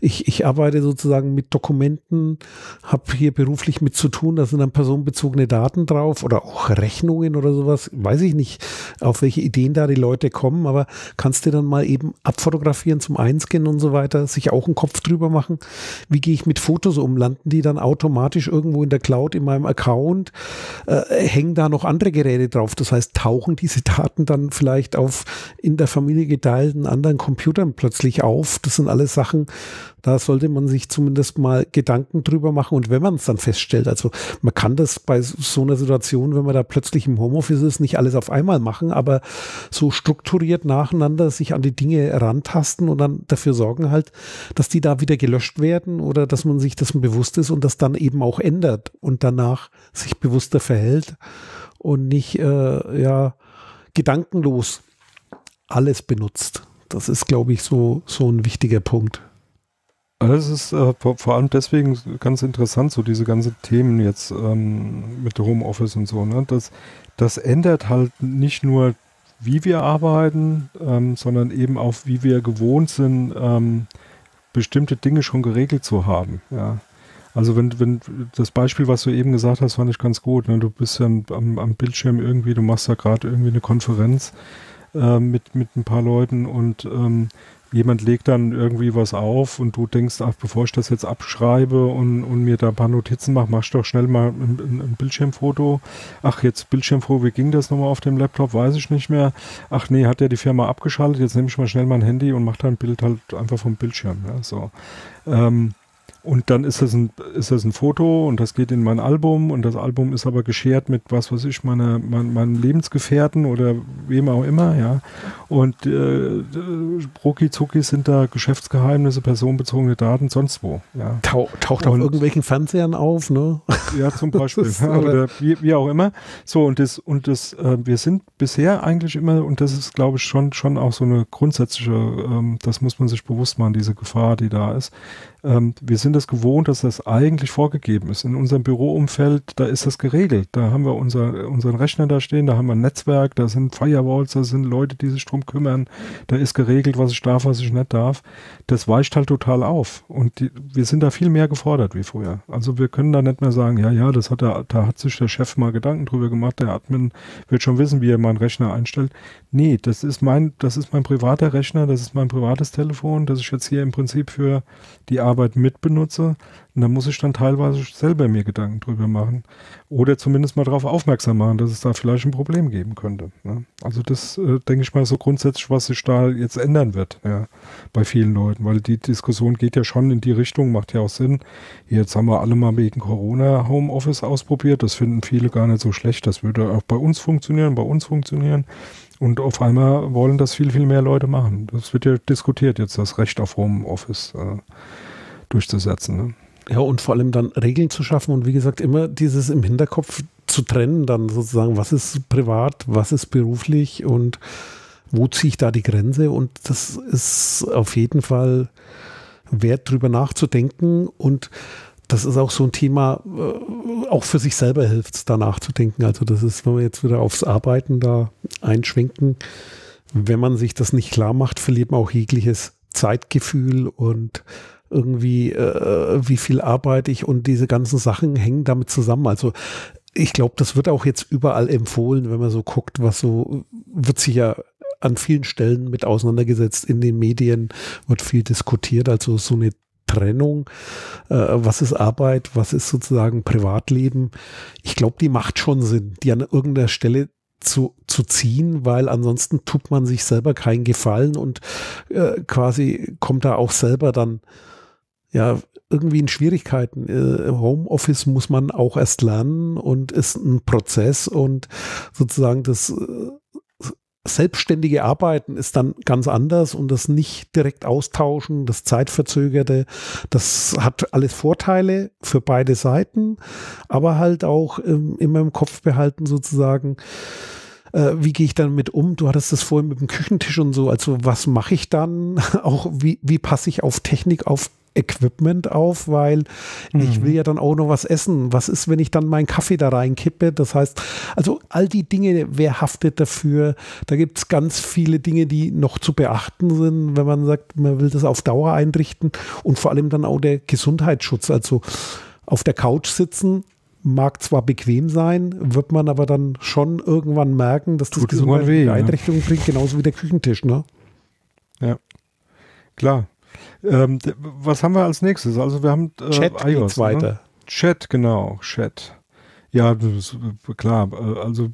Ich, ich arbeite sozusagen mit Dokumenten, habe hier beruflich mit zu tun, da sind dann personenbezogene Daten drauf oder auch Rechnungen oder sowas. Weiß ich nicht, auf welche Ideen da die Leute kommen, aber kannst du dann mal eben abfotografieren, zum Einscannen und so weiter, sich auch einen Kopf drüber machen. Wie gehe ich mit Fotos um? Landen die dann automatisch irgendwo in der Cloud in meinem Account? Äh, hängen da noch andere Geräte drauf? Das heißt, tauchen diese Daten Daten dann vielleicht auf in der Familie geteilten anderen Computern plötzlich auf. Das sind alles Sachen, da sollte man sich zumindest mal Gedanken drüber machen. Und wenn man es dann feststellt, also man kann das bei so einer Situation, wenn man da plötzlich im Homeoffice ist, nicht alles auf einmal machen, aber so strukturiert nacheinander sich an die Dinge rantasten und dann dafür sorgen halt, dass die da wieder gelöscht werden oder dass man sich dessen bewusst ist und das dann eben auch ändert und danach sich bewusster verhält und nicht, äh, ja, gedankenlos alles benutzt. Das ist, glaube ich, so, so ein wichtiger Punkt. Das ist äh, vor, vor, allem deswegen ganz interessant, so diese ganzen Themen jetzt ähm, mit Homeoffice und so. Ne? Das, das ändert halt nicht nur, wie wir arbeiten, ähm, sondern eben auch, wie wir gewohnt sind, ähm, bestimmte Dinge schon geregelt zu haben. Ja? Also wenn, wenn das Beispiel, was du eben gesagt hast, fand ich ganz gut. Ne? Du bist ja am, am Bildschirm irgendwie, du machst da gerade irgendwie eine Konferenz äh, mit, mit ein paar Leuten und ähm, jemand legt dann irgendwie was auf und du denkst, ach, bevor ich das jetzt abschreibe und, und mir da ein paar Notizen mache, machst du doch schnell mal ein, ein, ein, Bildschirmfoto. Ach, jetzt Bildschirmfoto, wie ging das nochmal auf dem Laptop? Weiß ich nicht mehr. Ach nee, hat ja die Firma abgeschaltet, jetzt nehme ich mal schnell mein Handy und mache da ein Bild halt einfach vom Bildschirm. Ja, so. Ähm, und dann ist das, ein, ist das ein Foto und das geht in mein Album und das Album ist aber geschert mit was weiß ich, meine, mein, meinem Lebensgefährten oder wem auch immer, ja. Und äh, rucki zucki sind da Geschäftsgeheimnisse, personenbezogene Daten, sonst wo. Ja. Tauch, taucht auf irgendwelchen Fernsehern auf, ne? Ja, zum Beispiel. ist, oder wie, wie, auch immer. So, und das, und das, äh, wir sind bisher eigentlich immer, und das ist, glaube ich, schon, schon auch so eine grundsätzliche, ähm, das muss man sich bewusst machen, diese Gefahr, die da ist ähm, wir sind es gewohnt, dass das eigentlich vorgegeben ist. In unserem Büroumfeld, da ist das geregelt. Da haben wir unser, unseren Rechner da stehen, da haben wir ein Netzwerk, da sind Firewalls, da sind Leute, die sich drum kümmern. Da ist geregelt, was ich darf, was ich nicht darf. Das weicht halt total auf. Und die, wir sind da viel mehr gefordert wie früher. Also wir können da nicht mehr sagen, ja, ja, das hat der, da hat sich der Chef mal Gedanken drüber gemacht, der Admin wird schon wissen, wie er meinen Rechner einstellt. Nee, das ist mein, das ist mein privater Rechner, das ist mein privates Telefon, das ich jetzt hier im Prinzip für die Arbeit mitbenutze. Und da muss ich dann teilweise selber mir Gedanken drüber machen. Oder zumindest mal darauf aufmerksam machen, dass es da vielleicht ein Problem geben könnte. Ne? Also das äh, denke ich mal so grundsätzlich, was sich da jetzt ändern wird, ja, bei vielen Leuten. Weil die Diskussion geht ja schon in die Richtung, macht ja auch Sinn. Jetzt haben wir alle mal wegen Corona Homeoffice ausprobiert. Das finden viele gar nicht so schlecht. Das würde auch bei uns funktionieren, bei uns funktionieren. Und auf einmal wollen das viel, viel mehr Leute machen. Das wird ja diskutiert, jetzt das Recht auf Homeoffice äh, durchzusetzen. Ne? Ja, und vor allem dann Regeln zu schaffen und wie gesagt, immer dieses im Hinterkopf zu trennen, dann sozusagen, was ist privat, was ist beruflich und wo ziehe ich da die Grenze. Und das ist auf jeden Fall wert, drüber nachzudenken und das ist auch so ein Thema, äh, auch für sich selber hilft es, da nachzudenken. Also das ist, wenn wir jetzt wieder aufs Arbeiten da einschwenken, wenn man sich das nicht klar macht, verliert man auch jegliches Zeitgefühl und irgendwie, äh, wie viel arbeite ich und diese ganzen Sachen hängen damit zusammen. Also ich glaube, das wird auch jetzt überall empfohlen, wenn man so guckt, was so, wird sich ja an vielen Stellen mit auseinandergesetzt. In den Medien wird viel diskutiert. Also so eine Trennung, äh, was ist Arbeit, was ist sozusagen Privatleben. Ich glaube, die macht schon Sinn, die an irgendeiner Stelle zu, zu ziehen, weil ansonsten tut man sich selber keinen Gefallen und äh, quasi kommt da auch selber dann ja irgendwie in Schwierigkeiten. Äh, Homeoffice muss man auch erst lernen und ist ein Prozess und sozusagen das äh, selbstständige Arbeiten ist dann ganz anders und das nicht direkt austauschen, das zeitverzögerte, das hat alles Vorteile für beide Seiten, aber halt auch ähm, immer im Kopf behalten sozusagen, äh, wie gehe ich dann mit um? Du hattest das vorhin mit dem Küchentisch und so, also was mache ich dann? Auch wie, wie passe ich auf Technik, auf Equipment auf, weil mhm. ich will ja dann auch noch was essen. Was ist, wenn ich dann meinen Kaffee da reinkippe? Das heißt, also all die Dinge, wer haftet dafür? Da gibt es ganz viele Dinge, die noch zu beachten sind, wenn man sagt, man will das auf Dauer einrichten und vor allem dann auch der Gesundheitsschutz. Also auf der Couch sitzen, mag zwar bequem sein, wird man aber dann schon irgendwann merken, dass das Gesundheit weh, Einrichtung bringt, genauso wie der Küchentisch, ne? Ja, klar. Ähm, was haben wir als nächstes? Also wir haben äh, Chat iOS. Ne? Weiter. Ne? Chat, genau, Chat. Ja, das, klar. Äh, also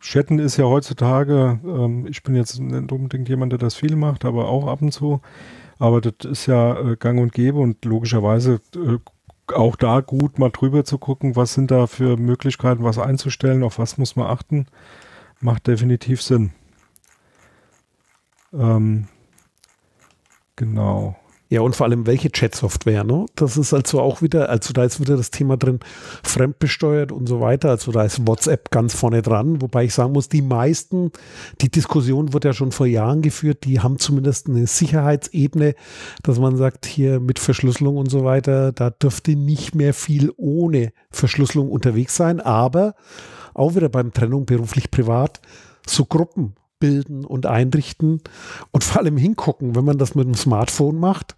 Chatten ist ja heutzutage, ähm, ich bin jetzt nicht unbedingt jemand, der das viel macht, aber auch ab und zu. Aber das ist ja äh, gang und gäbe und logischerweise äh, auch da gut mal drüber zu gucken, was sind da für Möglichkeiten, was einzustellen, auf was muss man achten, macht definitiv Sinn. Ähm, genau. Ja, und vor allem welche Chat-Software, ne? Das ist also auch wieder, also da ist wieder das Thema drin, fremdbesteuert und so weiter. Also da ist WhatsApp ganz vorne dran, wobei ich sagen muss, die meisten, die Diskussion wird ja schon vor Jahren geführt, die haben zumindest eine Sicherheitsebene, dass man sagt, hier mit Verschlüsselung und so weiter, da dürfte nicht mehr viel ohne Verschlüsselung unterwegs sein, aber auch wieder beim Trennung beruflich-privat, so Gruppen, bilden und einrichten und vor allem hingucken, wenn man das mit dem Smartphone macht.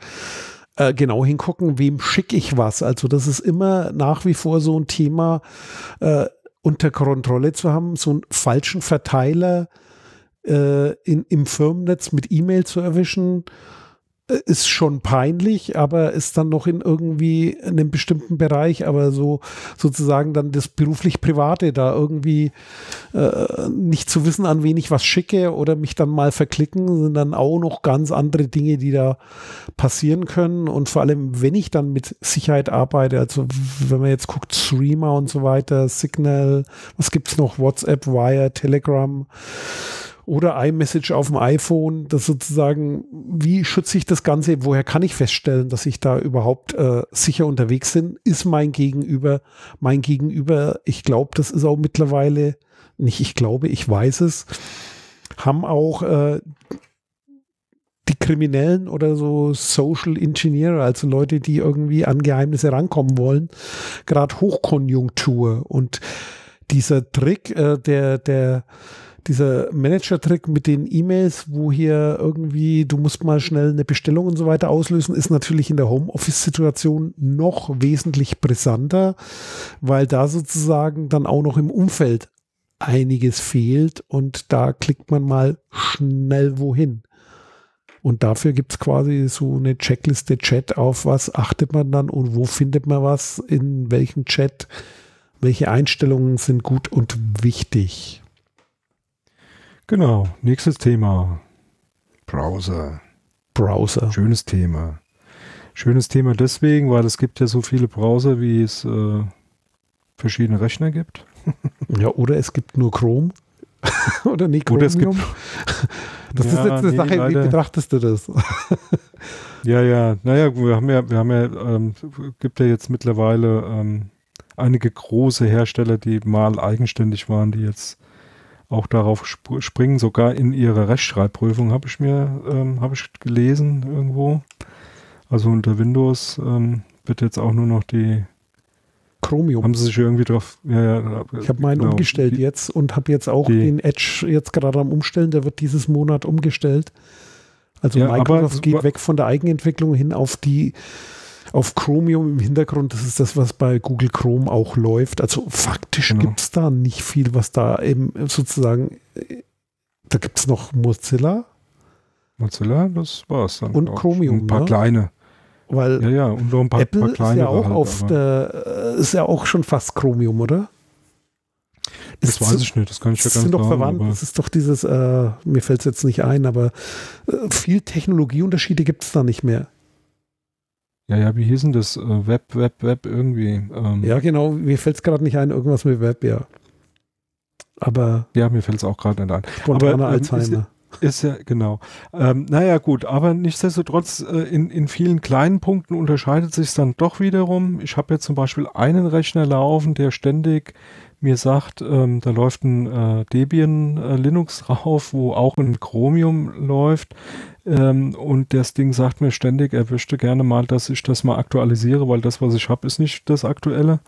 Äh, genau hingucken, wem schicke ich was. Also das ist immer nach wie vor so ein Thema äh, unter Kontrolle zu haben, so einen falschen Verteiler äh, in, im Firmennetz mit E-Mail zu erwischen ist schon peinlich, aber ist dann noch in irgendwie einem bestimmten Bereich, aber so sozusagen dann das beruflich-private da irgendwie äh, nicht zu wissen, an wen ich was schicke oder mich dann mal verklicken, sind dann auch noch ganz andere Dinge, die da passieren können. Und vor allem, wenn ich dann mit Sicherheit arbeite, also wenn man jetzt guckt, Streamer und so weiter, Signal, was gibt's noch, WhatsApp, Wire, Telegram, oder iMessage auf dem iPhone, das sozusagen, wie schütze ich das Ganze? Woher kann ich feststellen, dass ich da überhaupt äh, sicher unterwegs bin? Ist mein Gegenüber, mein Gegenüber, ich glaube, das ist auch mittlerweile, nicht ich glaube, ich weiß es, haben auch äh, die Kriminellen oder so Social Engineer, also Leute, die irgendwie an Geheimnisse rankommen wollen, gerade Hochkonjunktur und dieser Trick, äh, der, der dieser Manager-Trick mit den E-Mails, wo hier irgendwie, du musst mal schnell eine Bestellung und so weiter auslösen, ist natürlich in der Homeoffice-Situation noch wesentlich brisanter, weil da sozusagen dann auch noch im Umfeld einiges fehlt und da klickt man mal schnell wohin. Und dafür gibt es quasi so eine Checkliste Chat, auf was achtet man dann und wo findet man was, in welchem Chat, welche Einstellungen sind gut und wichtig. Genau, nächstes Thema. Browser. Browser. Schönes Thema. Schönes Thema deswegen, weil es gibt ja so viele Browser, wie es äh, verschiedene Rechner gibt. ja, oder es gibt nur Chrome. oder nicht Chromium. Oder es gibt, das ja, ist jetzt eine nee, Sache, leider. wie betrachtest du das? ja, ja, naja, wir haben ja, wir haben ja, ähm, gibt ja jetzt mittlerweile ähm, einige große Hersteller, die mal eigenständig waren, die jetzt auch darauf sp springen, sogar in ihre Rechtschreibprüfung habe ich mir, ähm, habe ich gelesen irgendwo. Also unter Windows ähm, wird jetzt auch nur noch die Chromium. Haben sie sich irgendwie drauf. Ja, ja, ich habe meinen genau, umgestellt die, jetzt und habe jetzt auch den Edge jetzt gerade am Umstellen. Der wird dieses Monat umgestellt. Also ja, Microsoft aber, geht weg von der Eigenentwicklung hin auf die auf Chromium im Hintergrund. Das ist das, was bei Google Chrome auch läuft. Also faktisch genau. gibt es da nicht viel, was da eben sozusagen. Da gibt es noch Mozilla. Mozilla, das war's dann. Und Chromium. Ein paar ne? kleine. Weil ja, ja, und noch ein paar, Apple paar kleine. Ist ja, auch halt, auf der, ist ja auch schon fast Chromium, oder? Das ist weiß ich nicht, das kann ich ja ganz sind doch verwandt. Das ist doch dieses, äh, mir fällt es jetzt nicht ein, aber äh, viel Technologieunterschiede gibt es da nicht mehr. Ja, ja, wie hieß denn das? Äh, Web, Web, Web irgendwie. Ähm. Ja, genau, mir fällt es gerade nicht ein, irgendwas mit Web, ja. Aber. Ja, mir fällt es auch gerade nicht ein. Aber ähm, Alzheimer. Ist ja, genau. Ähm, naja, gut, aber nichtsdestotrotz, äh, in, in vielen kleinen Punkten unterscheidet sich dann doch wiederum. Ich habe jetzt zum Beispiel einen Rechner laufen, der ständig mir sagt, ähm, da läuft ein äh, Debian äh, Linux drauf, wo auch ein Chromium läuft. Ähm, und das Ding sagt mir ständig, er möchte gerne mal, dass ich das mal aktualisiere, weil das, was ich habe, ist nicht das Aktuelle.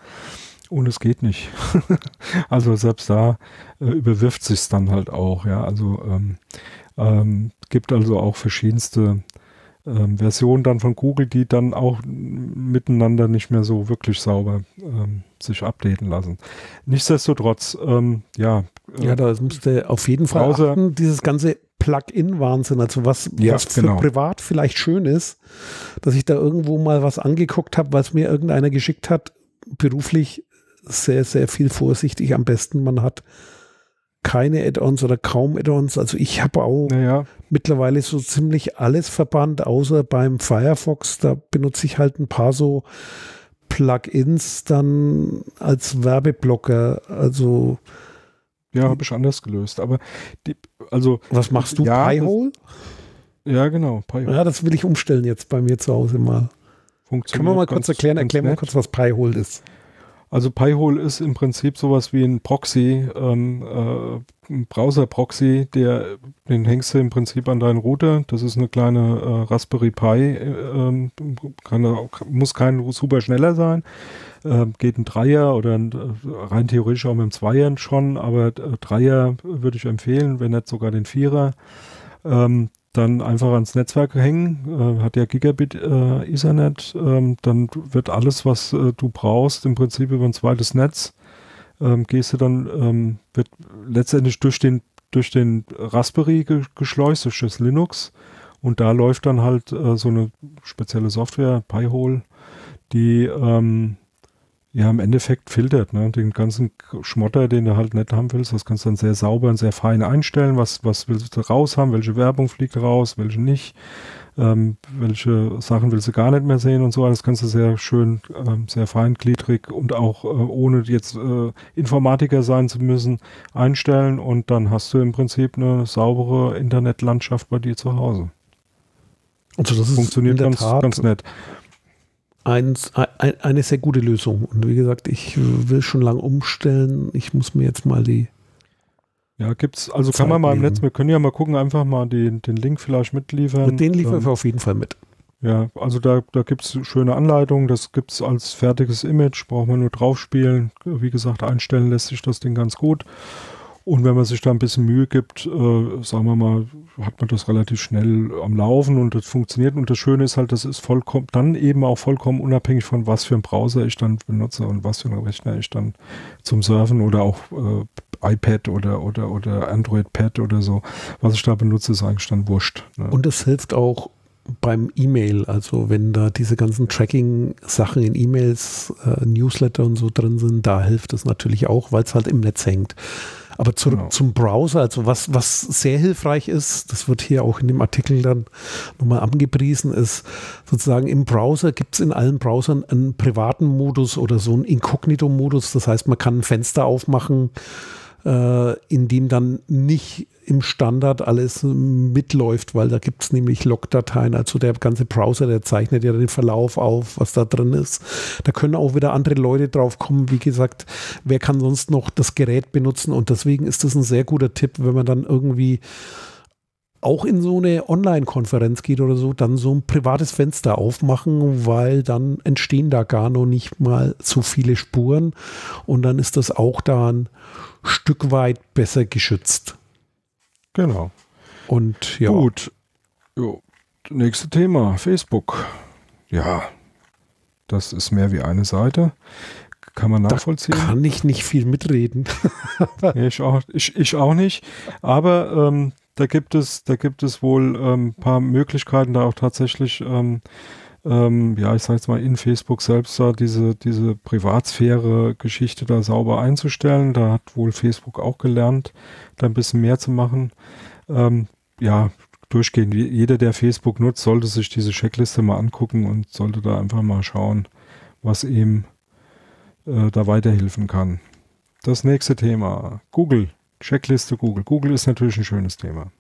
Und es geht nicht. also selbst da äh, überwirft sich dann halt auch, ja. Also ähm, ähm, gibt also auch verschiedenste ähm, Versionen dann von Google, die dann auch miteinander nicht mehr so wirklich sauber ähm, sich updaten lassen. Nichtsdestotrotz, ähm, ja. Äh, ja, da musste auf jeden Fall Browser, achten, dieses ganze Plugin-Wahnsinn, also was, ja, was für genau. privat vielleicht schön ist, dass ich da irgendwo mal was angeguckt habe, was mir irgendeiner geschickt hat, beruflich sehr, sehr viel vorsichtig. Am besten, man hat keine Add-ons oder kaum Add-ons. Also ich habe auch naja. mittlerweile so ziemlich alles verbannt, außer beim Firefox. Da benutze ich halt ein paar so Plugins dann als Werbeblocker. Also ja, habe ich anders gelöst. Aber die, also was machst du? Ja, Pi-Hole? Ja, genau. Ja, das will ich umstellen jetzt bei mir zu Hause mal. Können wir mal kurz erklären? Erklären wir kurz, was Pi-Hole ist. Also Pi-hole ist im Prinzip sowas wie ein Proxy, ähm, äh, ein Browser-Proxy, der den hängst du im Prinzip an deinen Router. Das ist eine kleine äh, Raspberry Pi, äh, kann, muss kein super schneller sein. Ähm, geht ein Dreier oder ein, äh, rein theoretisch auch mit einem Zweier schon, aber äh, Dreier würde ich empfehlen, wenn nicht sogar den Vierer. Ähm, dann einfach ans Netzwerk hängen, äh, hat ja Gigabit äh, Ethernet, ähm, dann wird alles, was äh, du brauchst, im Prinzip über ein zweites Netz, ähm, gehst du dann, ähm, wird letztendlich durch den, durch den Raspberry ge geschleust, durch das Linux und da läuft dann halt äh, so eine spezielle Software, Pi-hole, die ähm, ja im Endeffekt filtert, ne? Den ganzen Schmotter, den du halt nicht haben willst, das kannst du dann sehr sauber und sehr fein einstellen. Was, was willst du raus haben? Welche Werbung fliegt raus? Welche nicht? Ähm, welche Sachen willst du gar nicht mehr sehen und so. Das kannst du sehr schön, ähm, sehr feingliedrig und auch äh, ohne jetzt äh, Informatiker sein zu müssen einstellen und dann hast du im Prinzip eine saubere Internetlandschaft bei dir zu Hause. Also das Funktioniert ganz, Tat ganz nett ein, ein, eine sehr gute Lösung. Und wie gesagt, ich will schon lange umstellen. Ich muss mir jetzt mal die. Ja, gibt's, also Zeit kann man mal im Netz, wir können ja mal gucken, einfach mal den, den Link vielleicht mitliefern. Den liefern ähm, wir auf jeden Fall mit. Ja, also da, da gibt es schöne Anleitungen, das gibt es als fertiges Image, braucht man nur draufspielen. Wie gesagt, einstellen lässt sich das Ding ganz gut. Und wenn man sich da ein bisschen Mühe gibt, äh, sagen wir mal, hat man das relativ schnell am Laufen und das funktioniert. Und das Schöne ist halt, das ist vollkommen, dann eben auch vollkommen unabhängig von was für einen Browser ich dann benutze und was für einen Rechner ich dann zum Surfen oder auch äh, iPad oder, oder, oder Android Pad oder so, was ich da benutze, ist eigentlich dann wurscht. Ne? Und es hilft auch beim E-Mail, also wenn da diese ganzen Tracking-Sachen in E-Mails, äh, Newsletter und so drin sind, da hilft es natürlich auch, weil es halt im Netz hängt. Aber zurück genau. zum Browser, also was, was sehr hilfreich ist, das wird hier auch in dem Artikel dann nochmal angepriesen, ist sozusagen im Browser gibt es in allen Browsern einen privaten Modus oder so einen Inkognito-Modus. Das heißt, man kann ein Fenster aufmachen, äh, in dem dann nicht im Standard alles mitläuft, weil da gibt es nämlich Logdateien. Also der ganze Browser, der zeichnet ja den Verlauf auf, was da drin ist. Da können auch wieder andere Leute drauf kommen. Wie gesagt, wer kann sonst noch das Gerät benutzen? Und deswegen ist das ein sehr guter Tipp, wenn man dann irgendwie auch in so eine Online-Konferenz geht oder so, dann so ein privates Fenster aufmachen, weil dann entstehen da gar noch nicht mal so viele Spuren und dann ist das auch da ein Stück weit besser geschützt. Genau. Und ja. Gut. Jo. Nächste Thema, Facebook. Ja, das ist mehr wie eine Seite. Kann man nachvollziehen. Da kann ich nicht viel mitreden. nee, ich, auch, ich, ich auch nicht. Aber ähm, da gibt es, da gibt es wohl ein ähm, paar Möglichkeiten, da auch tatsächlich, ähm, ähm, ja, ich sage jetzt mal in Facebook selbst da diese, diese Privatsphäre-Geschichte da sauber einzustellen. Da hat wohl Facebook auch gelernt, da ein bisschen mehr zu machen. Ähm, ja, durchgehen. Jeder, der Facebook nutzt, sollte sich diese Checkliste mal angucken und sollte da einfach mal schauen, was ihm äh, da weiterhelfen kann. Das nächste Thema. Google. Checkliste Google. Google ist natürlich ein schönes Thema.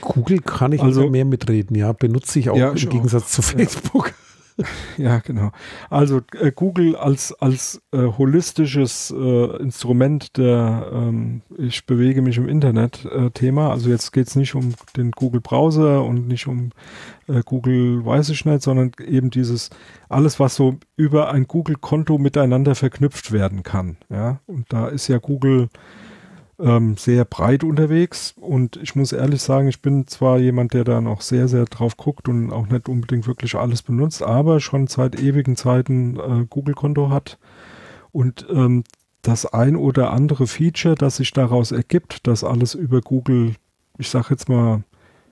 Google kann ich also mehr mitreden, ja. Benutze ich auch ja, im Gegensatz auch. zu Facebook. Ja, genau. Also äh, Google als, als äh, holistisches äh, Instrument der ähm, Ich bewege mich im Internet äh. Also jetzt geht es nicht um den Google Browser und nicht um äh, Google weiß ich nicht, sondern eben dieses alles, was so über ein Google-Konto miteinander verknüpft werden kann. Ja, und da ist ja Google ähm, sehr breit unterwegs. Und ich muss ehrlich sagen, ich bin zwar jemand, der da noch sehr, sehr drauf guckt und auch nicht unbedingt wirklich alles benutzt, aber schon seit ewigen Zeiten äh, Google-Konto hat. Und ähm, das ein oder andere Feature, das sich daraus ergibt, dass alles über Google, ich sag jetzt mal,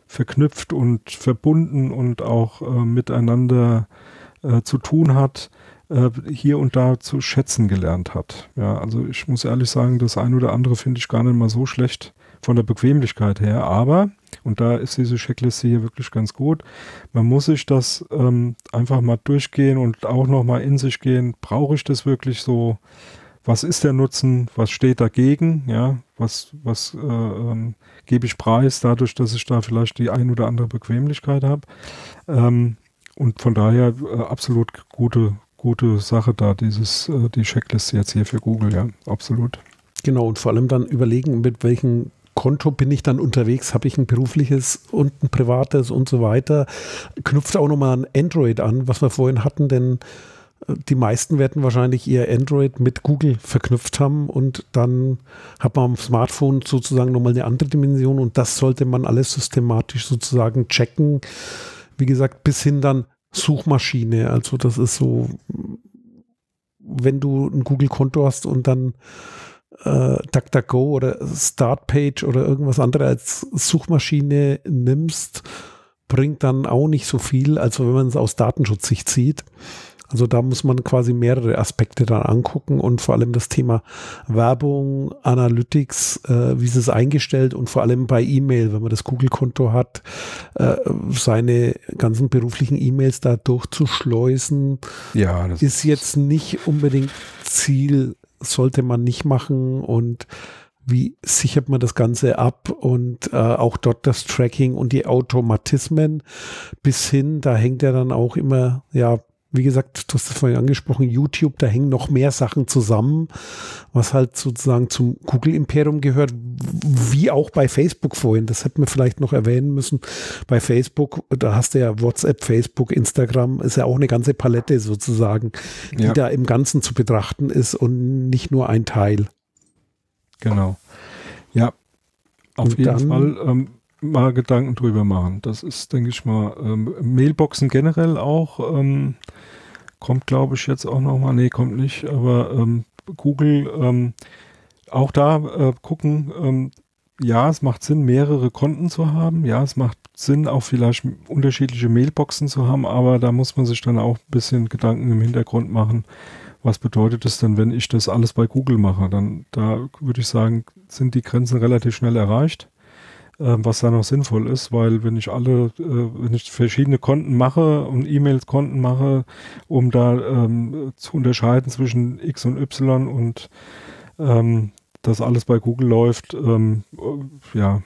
verknüpft und verbunden und auch äh, miteinander äh, zu tun hat, äh, hier und da zu schätzen gelernt hat. Ja, also ich muss ehrlich sagen, das ein oder andere finde ich gar nicht mal so schlecht von der Bequemlichkeit her, aber, und da ist diese Checkliste hier wirklich ganz gut, man muss sich das ähm, einfach mal durchgehen und auch nochmal in sich gehen, brauche ich das wirklich so, was ist der Nutzen, was steht dagegen, ja, was, was äh, ähm, gebe ich preis dadurch, dass ich da vielleicht die ein oder andere Bequemlichkeit habe. Ähm, und von daher äh, absolut gute, gute Sache da, dieses, äh, die Checkliste jetzt hier für Google, ja, absolut. Genau, und vor allem dann überlegen, mit welchem Konto bin ich dann unterwegs, habe ich ein berufliches und ein privates und so weiter. Knüpft auch nochmal an Android an, was wir vorhin hatten, denn äh, die meisten werden wahrscheinlich ihr Android mit Google verknüpft haben und dann hat man am Smartphone sozusagen nochmal eine andere Dimension und das sollte man alles systematisch sozusagen checken. Wie gesagt, bis hin dann Suchmaschine. Also das ist so, wenn du ein Google-Konto hast und dann äh, DuckDuckGo oder Startpage oder irgendwas anderes als Suchmaschine nimmst, bringt dann auch nicht so viel, als wenn man es aus Datenschutzsicht sieht. Also da muss man quasi mehrere Aspekte dann angucken und vor allem das Thema Werbung, Analytics, äh, wie ist es eingestellt und vor allem bei E-Mail, wenn man das Google-Konto hat, äh, seine ganzen beruflichen E-Mails da durchzuschleusen, ja, ist jetzt nicht unbedingt Ziel, sollte man nicht machen und wie sichert man das Ganze ab und äh, auch dort das Tracking und die Automatismen bis hin, da hängt ja dann auch immer, ja, wie gesagt, du hast es vorhin angesprochen, YouTube, da hängen noch mehr Sachen zusammen, was halt sozusagen zum Google-Imperium gehört, wie auch bei Facebook vorhin. Das hätten wir vielleicht noch erwähnen müssen. Bei Facebook, da hast du ja WhatsApp, Facebook, Instagram, ist ja auch eine ganze Palette sozusagen, die ja. da im Ganzen zu betrachten ist und nicht nur ein Teil. Genau. Ja, auf und jeden dann, Fall. Ähm, mal Gedanken drüber machen. Das ist, denke ich mal, ähm, Mailboxen generell auch. Ähm, kommt, glaube ich, jetzt auch nochmal. Nee, kommt nicht. Aber ähm, Google, ähm, auch da äh, gucken. Ähm, ja, es macht Sinn, mehrere Konten zu haben. Ja, es macht Sinn, auch vielleicht unterschiedliche Mailboxen zu haben. Aber da muss man sich dann auch ein bisschen Gedanken im Hintergrund machen. Was bedeutet es denn, wenn ich das alles bei Google mache? Dann, da würde ich sagen, sind die Grenzen relativ schnell erreicht was da noch sinnvoll ist, weil wenn ich alle, äh, wenn ich verschiedene Konten mache und E-Mails-Konten mache, um da ähm, zu unterscheiden zwischen X und Y und ähm, das alles bei Google läuft, ähm, ja,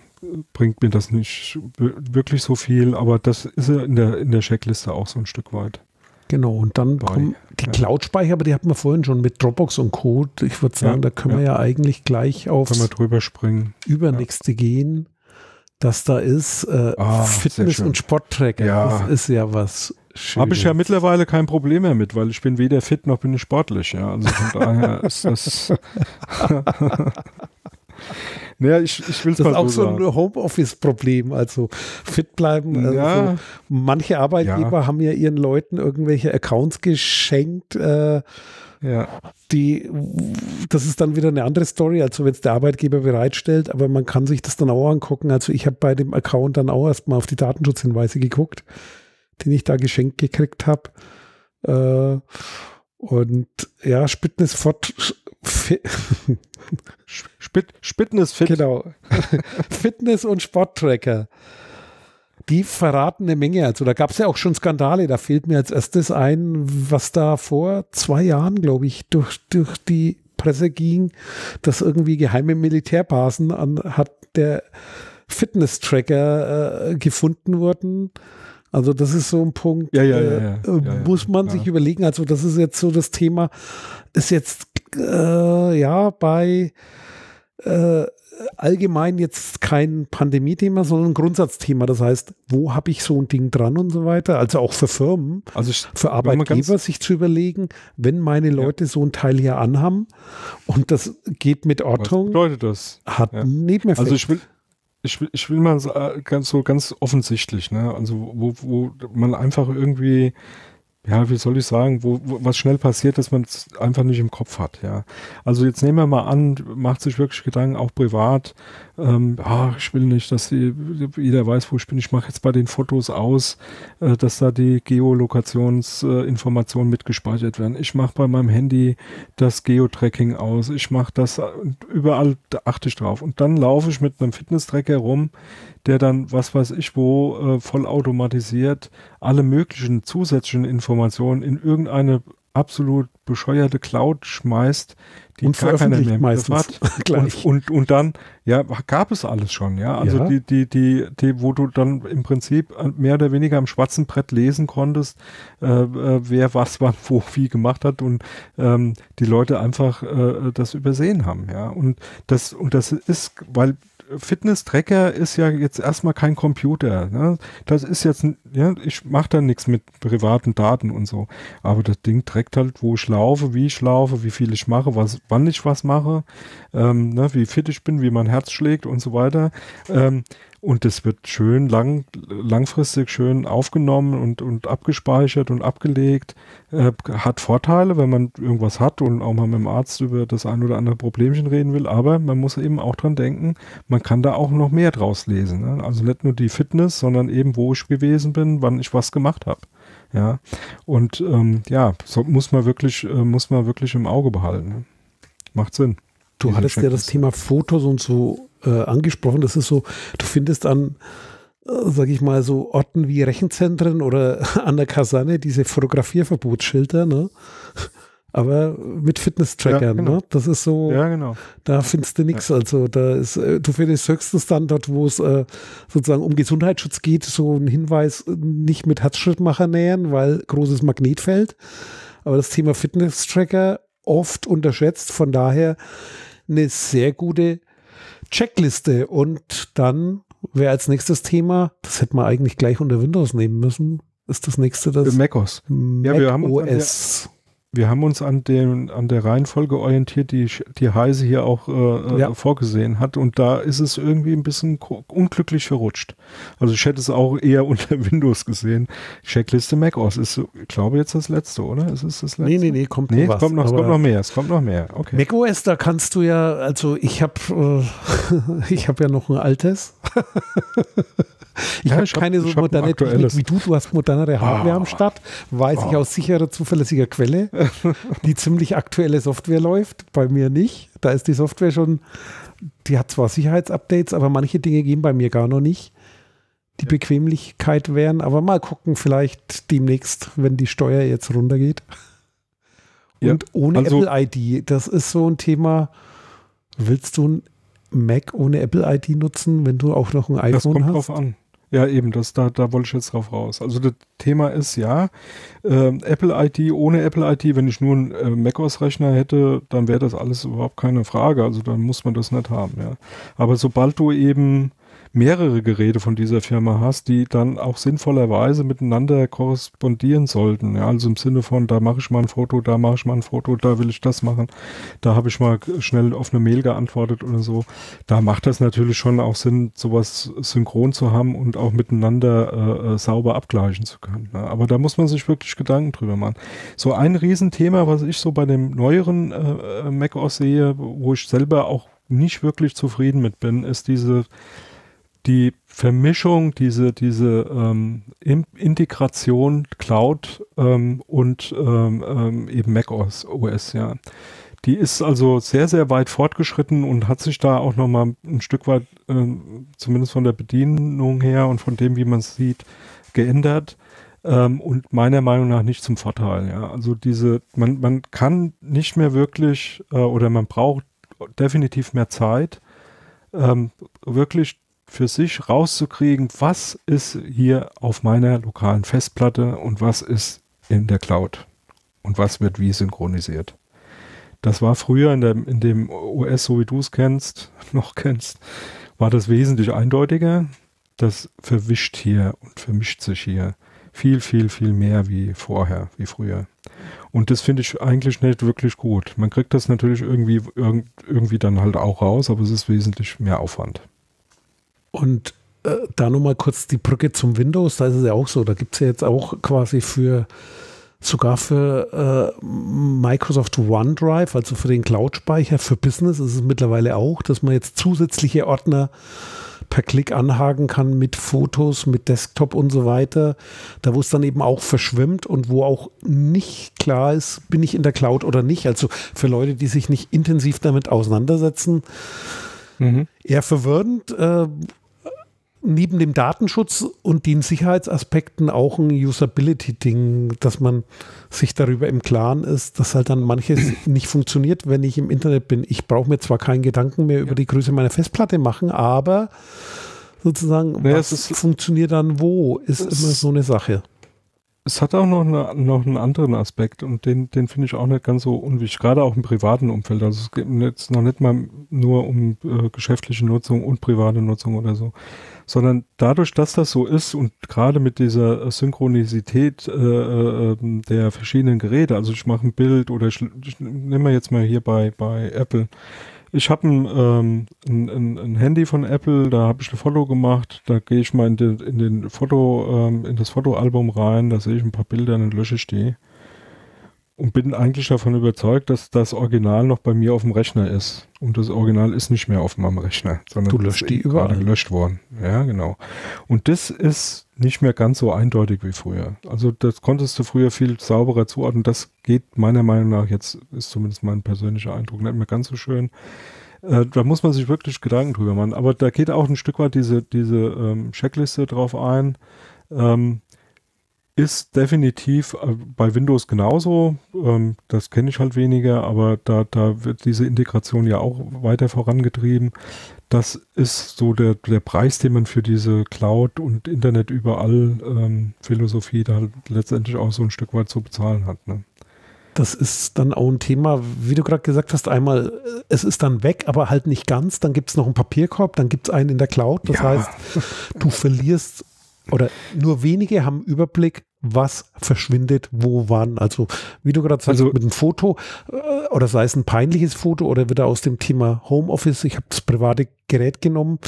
bringt mir das nicht wirklich so viel, aber das ist in der, in der Checkliste auch so ein Stück weit. Genau, und dann Bei, kommen die ja. Cloud-Speicher, aber die hatten wir vorhin schon mit Dropbox und Code. Ich würde sagen, ja, da können ja. wir ja eigentlich gleich auf drüber springen. Übernächste gehen. Das da ist. Äh, oh, Fitness- und Sporttracker. Ja. Das ist ja was Habe ich ja mittlerweile kein Problem mehr mit, weil ich bin weder fit noch bin ich sportlich. Ja. Also von daher ist das. Naja, ich, ich will es mal so Das ist auch so ein Homeoffice-Problem, also fit bleiben. Also ja. manche Arbeitgeber ja. haben ja ihren Leuten irgendwelche Accounts geschenkt, äh, ja. Die, das ist dann wieder eine andere Story, also wenn es der Arbeitgeber bereitstellt, aber man kann sich das dann auch angucken. Also ich habe bei dem Account dann auch erstmal auf die Datenschutzhinweise geguckt, den ich da geschenkt gekriegt habe. Äh, und ja, Spitness fort. Spit, Spitness Fit. Genau. Fitness und Sporttracker die verraten eine Menge. Also da gab es ja auch schon Skandale. Da fehlt mir als erstes ein, was da vor zwei Jahren, glaube ich, durch, durch die Presse ging, dass irgendwie geheime Militärbasen anhat der Fitness-Tracker äh, gefunden wurden. Also das ist so ein Punkt, ja, ja, ja, äh, muss man sich überlegen. Also das ist jetzt so das Thema, ist jetzt äh, ja bei äh, allgemein jetzt kein Pandemie-Thema, sondern ein Grundsatzthema. Das heißt, wo habe ich so ein Ding dran und so weiter? Also auch für Firmen, also für Arbeitgeber sich zu überlegen, wenn meine Leute ja. so ein Teil hier anhaben und das geht mit Ortung. Was bedeutet das? Hat ja. Nebeneffekt. Also ich will, ich will, ich will mal ganz so ganz offensichtlich, ne? Also wo, wo man einfach irgendwie ja, wie soll ich sagen, wo, wo was schnell passiert, dass man es einfach nicht im Kopf hat, ja. Also jetzt nehmen wir mal an, macht sich wirklich Gedanken, auch privat, ähm, ach, ich will nicht, dass die, jeder weiß, wo ich bin. Ich mache jetzt bei den Fotos aus, äh, dass da die Geolokationsinformationen äh, mitgespeichert werden. Ich mache bei meinem Handy das Geotracking aus. Ich mache das, überall achte ich drauf. Und dann laufe ich mit einem Fitness-Tracker rum, der dann, was weiß ich wo, äh, vollautomatisiert alle möglichen zusätzlichen Informationen in irgendeine absolut bescheuerte Cloud schmeißt, die und gar keiner mehr meistens hat. und, und, und dann, ja, gab es alles schon, ja. Also ja. Die, die, die, die, wo du dann im Prinzip mehr oder weniger am schwarzen Brett lesen konntest, äh, äh, wer was wann wo wie gemacht hat und ähm, die Leute einfach äh, das übersehen haben, ja. Und das, und das ist, weil Fitness-Tracker ist ja jetzt erstmal kein Computer. Ne? Das ist jetzt, ja, ich mache da nichts mit privaten Daten und so. Aber das Ding trägt halt, wo ich laufe, wie ich laufe, wie viel ich mache, was, wann ich was mache, ähm, ne, wie fit ich bin, wie mein Herz schlägt und so weiter. Ähm, und das wird schön lang, langfristig schön aufgenommen und, und abgespeichert und abgelegt. Äh, hat Vorteile, wenn man irgendwas hat und auch mal mit dem Arzt über das ein oder andere Problemchen reden will, aber man muss eben auch dran denken, man kann da auch noch mehr draus lesen. Ne? Also nicht nur die Fitness, sondern eben, wo ich gewesen bin, wann ich was gemacht habe. Ja. Und ähm, ja, so muss man wirklich, äh, muss man wirklich im Auge behalten. Ne? Macht Sinn. Du hattest ja das Thema Fotos und so äh, angesprochen. Das ist so, du findest an, äh, sag ich mal, so Orten wie Rechenzentren oder an der Kaserne diese Fotografierverbotsschilder, ne? Aber mit Fitness-Trackern, ja, genau. ne? Das ist so, ja, genau. da findest du nichts. Ja. Also da ist, äh, du findest höchstens dann dort, wo es äh, sozusagen um Gesundheitsschutz geht, so ein Hinweis, nicht mit Herzschrittmacher nähern, weil großes Magnetfeld. Aber das Thema Fitness-Tracker oft unterschätzt. Von daher eine sehr gute Checkliste und dann wäre als nächstes Thema, das hätte man eigentlich gleich unter Windows nehmen müssen, ist das nächste das macOS. Mac ja, wir haben OS. Wir haben uns an, den, an der Reihenfolge orientiert, die, die Heise hier auch äh, äh, ja. vorgesehen hat. Und da ist es irgendwie ein bisschen unglücklich verrutscht. Also ich hätte es auch eher unter Windows gesehen. Checkliste macOS ist, ich glaube, jetzt das letzte, oder? Ist es das letzte? Nee, nee, nee, kommt nee, noch was. Kommt noch, es kommt noch mehr, es kommt noch mehr. Okay. macOS, da kannst du ja, also ich habe äh, ich hab ja noch ein altes. Ich ja, habe keine so moderne Technik wie du. Du hast modernere Hardware oh. am Start. Weiß oh. ich aus sicherer, zuverlässiger Quelle, die ziemlich aktuelle Software läuft. Bei mir nicht. Da ist die Software schon, die hat zwar Sicherheitsupdates, aber manche Dinge gehen bei mir gar noch nicht. Die Bequemlichkeit wären, aber mal gucken, vielleicht demnächst, wenn die Steuer jetzt runtergeht. Und ja, ohne also, Apple ID, das ist so ein Thema. Willst du ein Mac ohne Apple ID nutzen, wenn du auch noch ein iPhone hast? Das kommt hast? drauf an. Ja, eben, das, da, da wollte ich jetzt drauf raus. Also das Thema ist ja, äh, Apple ID, ohne Apple ID, wenn ich nur einen äh, macOS-Rechner hätte, dann wäre das alles überhaupt keine Frage. Also dann muss man das nicht haben, ja. Aber sobald du eben mehrere Geräte von dieser Firma hast, die dann auch sinnvollerweise miteinander korrespondieren sollten. Ja, also im Sinne von, da mache ich mal ein Foto, da mache ich mal ein Foto, da will ich das machen, da habe ich mal schnell auf eine Mail geantwortet oder so. Da macht das natürlich schon auch Sinn, sowas synchron zu haben und auch miteinander äh, äh sauber abgleichen zu können. Ne? Aber da muss man sich wirklich Gedanken drüber machen. So ein Riesenthema, was ich so bei dem neueren äh, äh Mac OS sehe, wo ich selber auch nicht wirklich zufrieden mit bin, ist diese die Vermischung, diese, diese ähm, Integration Cloud ähm, und ähm, ähm eben Mac OS, OS, ja. Die ist also sehr, sehr weit fortgeschritten und hat sich da auch nochmal ein Stück weit, äh, zumindest von der Bedienung her und von dem, wie man es sieht, geändert. Ähm, und meiner Meinung nach nicht zum Vorteil. Ja. Also diese, man, man kann nicht mehr wirklich äh, oder man braucht definitiv mehr Zeit, ähm, wirklich für sich rauszukriegen, was ist hier auf meiner lokalen Festplatte und was ist in der Cloud und was wird wie synchronisiert. Das war früher in, der, in dem OS, so wie du es kennst, noch kennst, war das wesentlich eindeutiger. Das verwischt hier und vermischt sich hier viel, viel, viel mehr wie vorher, wie früher. Und das finde ich eigentlich nicht wirklich gut. Man kriegt das natürlich irgendwie, irgendwie dann halt auch raus, aber es ist wesentlich mehr Aufwand. Und äh, da nochmal kurz die Brücke zum Windows, da ist es ja auch so, da gibt es ja jetzt auch quasi für sogar für äh, Microsoft OneDrive, also für den Cloud-Speicher, für Business ist es mittlerweile auch, dass man jetzt zusätzliche Ordner per Klick anhaken kann mit Fotos, mit Desktop und so weiter. Da wo es dann eben auch verschwimmt und wo auch nicht klar ist, bin ich in der Cloud oder nicht. Also für Leute, die sich nicht intensiv damit auseinandersetzen, mhm. eher verwirrend. Äh, neben dem Datenschutz und den Sicherheitsaspekten auch ein Usability-Ding, dass man sich darüber im Klaren ist, dass halt dann manches nicht funktioniert, wenn ich im Internet bin. Ich brauche mir zwar keinen Gedanken mehr über die Größe meiner Festplatte machen, aber sozusagen, naja, was funktioniert dann wo, ist immer so eine Sache. Es hat auch noch, eine, noch einen anderen Aspekt und den, den finde ich auch nicht ganz so unwichtig, gerade auch im privaten Umfeld. Also es geht jetzt noch nicht mal nur um äh, geschäftliche Nutzung und private Nutzung oder so, sondern dadurch, dass das so ist und gerade mit dieser Synchronisität äh, äh, ähm, der verschiedenen Geräte, also ich mache ein Bild oder ich, ich nehme jetzt mal hier bei, bei Apple, ich habe ein, ähm, ein, ein, ein, Handy von Apple, da habe ich ein Foto gemacht, da gehe ich mal in, den, in den Foto, ähm, in das Fotoalbum rein, da sehe ich ein paar Bilder dann lösche ich die. Und bin eigentlich davon überzeugt, dass das Original noch bei mir auf dem Rechner ist. Und das Original ist nicht mehr auf meinem Rechner, sondern du löscht die überall. gelöscht worden. Ja, genau. Und das ist nicht mehr ganz so eindeutig wie früher. Also das konntest du früher viel sauberer zuordnen. Das geht meiner Meinung nach, jetzt ist zumindest mein persönlicher Eindruck, nicht mehr ganz so schön. Äh, da muss man sich wirklich Gedanken drüber machen. Aber da geht auch ein Stück weit diese, diese ähm, Checkliste drauf ein. Ähm, ist definitiv äh, bei Windows genauso. Ähm, das kenne ich halt weniger, aber da, da wird diese Integration ja auch weiter vorangetrieben das ist so der, der Preis, den man für diese Cloud und Internet überall ähm, Philosophie da halt letztendlich auch so ein Stück weit zu bezahlen hat. Ne? Das ist dann auch ein Thema, wie du gerade gesagt hast, einmal, es ist dann weg, aber halt nicht ganz. Dann gibt es noch einen Papierkorb, dann gibt es einen in der Cloud. Das ja. heißt, du verlierst oder nur wenige haben Überblick, was verschwindet, wo, wann. Also, wie du gerade sagst, also, mit einem Foto äh, oder sei es ein peinliches Foto oder wieder aus dem Thema Homeoffice, ich habe das private Gerät genommen.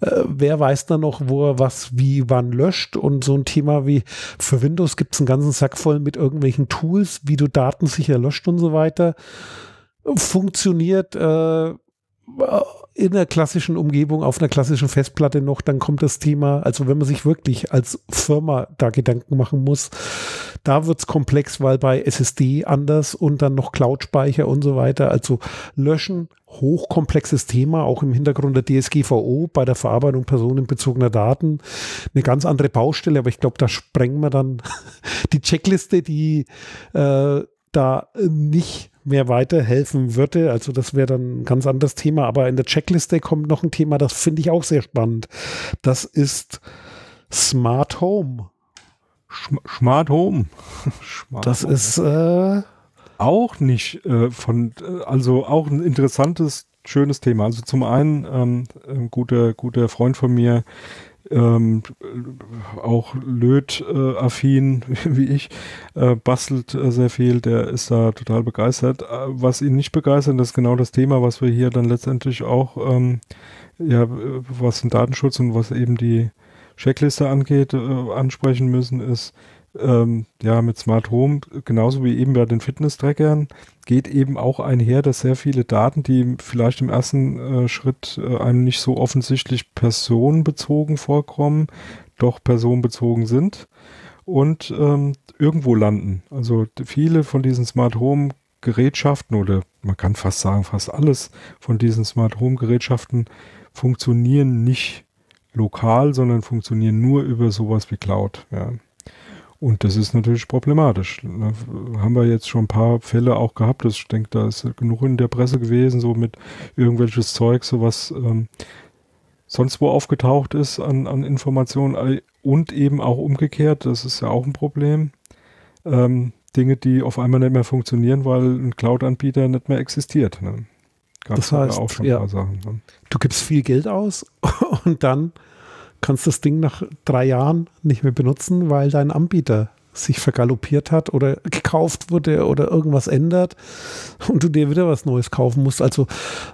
Äh, wer weiß da noch, wo er was wie wann löscht? Und so ein Thema wie für Windows gibt es einen ganzen Sack voll mit irgendwelchen Tools, wie du Daten sicher löscht und so weiter. Funktioniert äh, in der klassischen Umgebung, auf einer klassischen Festplatte noch, dann kommt das Thema, also wenn man sich wirklich als Firma da Gedanken machen muss, da wird es komplex, weil bei SSD anders und dann noch Cloud-Speicher und so weiter. Also löschen, hochkomplexes Thema, auch im Hintergrund der DSGVO bei der Verarbeitung personenbezogener Daten. Eine ganz andere Baustelle, aber ich glaube, da sprengen wir dann die Checkliste, die äh, da nicht mehr weiterhelfen würde. Also das wäre dann ein ganz anderes Thema. Aber in der Checkliste kommt noch ein Thema, das finde ich auch sehr spannend. Das ist Smart Home. Smart Home. Smart das Home. ist äh, auch nicht äh, von, äh, also auch ein interessantes schönes Thema. Also zum einen, ähm, ein guter, guter Freund von mir, ähm, auch Löt-affin äh, wie ich, äh, bastelt äh, sehr viel, der ist da total begeistert. Äh, was ihn nicht begeistert, das ist genau das Thema, was wir hier dann letztendlich auch, ähm, ja, was den Datenschutz und was eben die Checkliste angeht, äh, ansprechen müssen, ist, ähm, ja, mit Smart Home, genauso wie eben bei den Fitness-Trackern, geht eben auch einher, dass sehr viele Daten, die vielleicht im ersten äh, Schritt äh, einem nicht so offensichtlich personenbezogen vorkommen, doch personenbezogen sind und ähm, irgendwo landen. Also viele von diesen Smart Home Gerätschaften oder man kann fast sagen, fast alles von diesen Smart Home Gerätschaften funktionieren nicht lokal, sondern funktionieren nur über sowas wie Cloud. Ja. Und das ist natürlich problematisch. Da haben wir jetzt schon ein paar Fälle auch gehabt. Ich denke, da ist genug in der Presse gewesen, so mit irgendwelches Zeug, so was ähm, sonst wo aufgetaucht ist an, an Informationen und eben auch umgekehrt. Das ist ja auch ein Problem. Ähm, Dinge, die auf einmal nicht mehr funktionieren, weil ein Cloud-Anbieter nicht mehr existiert. Ne? Gab's das heißt, auch schon ja, ein paar Sachen. Ne? Du gibst viel Geld aus und dann kannst das Ding nach drei Jahren nicht mehr benutzen, weil dein Anbieter sich vergaloppiert hat oder gekauft wurde oder irgendwas ändert und du dir wieder was Neues kaufen musst. Also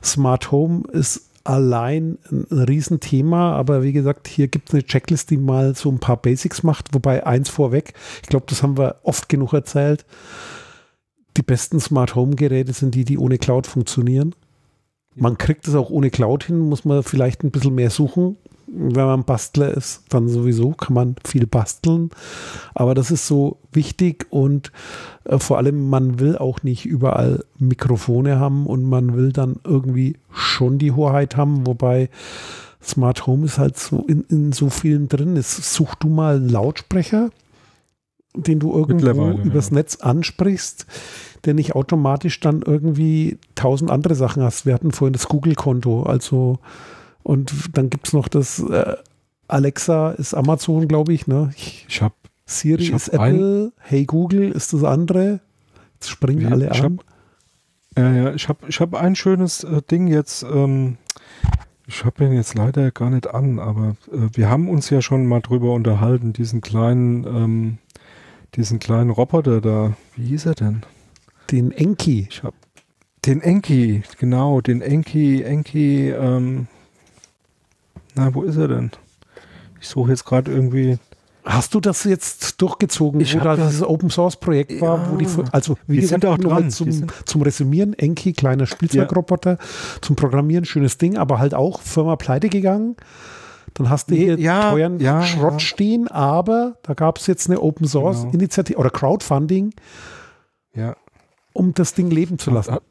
Smart Home ist allein ein Riesenthema, aber wie gesagt, hier gibt es eine Checklist, die mal so ein paar Basics macht, wobei eins vorweg, ich glaube, das haben wir oft genug erzählt, die besten Smart Home Geräte sind die, die ohne Cloud funktionieren. Man kriegt es auch ohne Cloud hin, muss man vielleicht ein bisschen mehr suchen wenn man Bastler ist, dann sowieso kann man viel basteln. Aber das ist so wichtig und äh, vor allem, man will auch nicht überall Mikrofone haben und man will dann irgendwie schon die Hoheit haben, wobei Smart Home ist halt so in, in so vielen drin. Ist, such du mal einen Lautsprecher, den du irgendwo übers ja. Netz ansprichst, der nicht automatisch dann irgendwie tausend andere Sachen hast. Wir hatten vorhin das Google-Konto, also und dann gibt es noch das äh, Alexa ist Amazon, glaube ich. Ne? Ich, ich habe Siri ich hab ist Apple, Hey Google ist das andere. Jetzt springen Wie, alle an. Hab, ja, ja, ich habe ich hab ein schönes äh, Ding jetzt. Ähm, ich habe ihn jetzt leider gar nicht an, aber äh, wir haben uns ja schon mal drüber unterhalten, diesen kleinen, ähm, diesen kleinen Roboter da. Wie hieß er denn? Den Enki. Ich habe den Enki, genau, den Enki, Enki, ähm, na, wo ist er denn? Ich suche jetzt gerade irgendwie. Hast du das jetzt durchgezogen, ich wo da dieses Open Source Projekt ja, war, wo die, also wie die gesagt, sind auch dran. Zum, zum Resümieren, Enki, kleiner Spielzeugroboter, ja. zum Programmieren, schönes Ding, aber halt auch Firma pleite gegangen. Dann hast du hier ja, teuren ja, Schrott stehen, aber da gab es jetzt eine Open Source genau. Initiative oder Crowdfunding, ja. um das Ding leben zu lassen. Hat,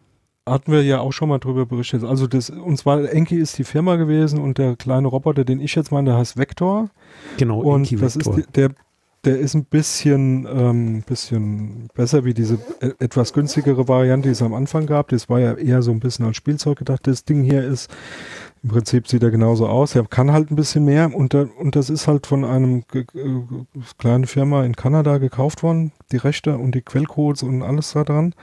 hatten wir ja auch schon mal drüber berichtet. Also das, und zwar Enki ist die Firma gewesen und der kleine Roboter, den ich jetzt meine, der heißt Vector. Genau, und Enki das Vector. ist der, der ist ein bisschen, ähm, bisschen besser wie diese e, etwas günstigere Variante, die es am Anfang gab. Das war ja eher so ein bisschen als Spielzeug gedacht. Das Ding hier ist, im Prinzip sieht er genauso aus. Er kann halt ein bisschen mehr und, der, und das ist halt von einem äh, kleinen Firma in Kanada gekauft worden, die Rechte und die Quellcodes und alles da dran.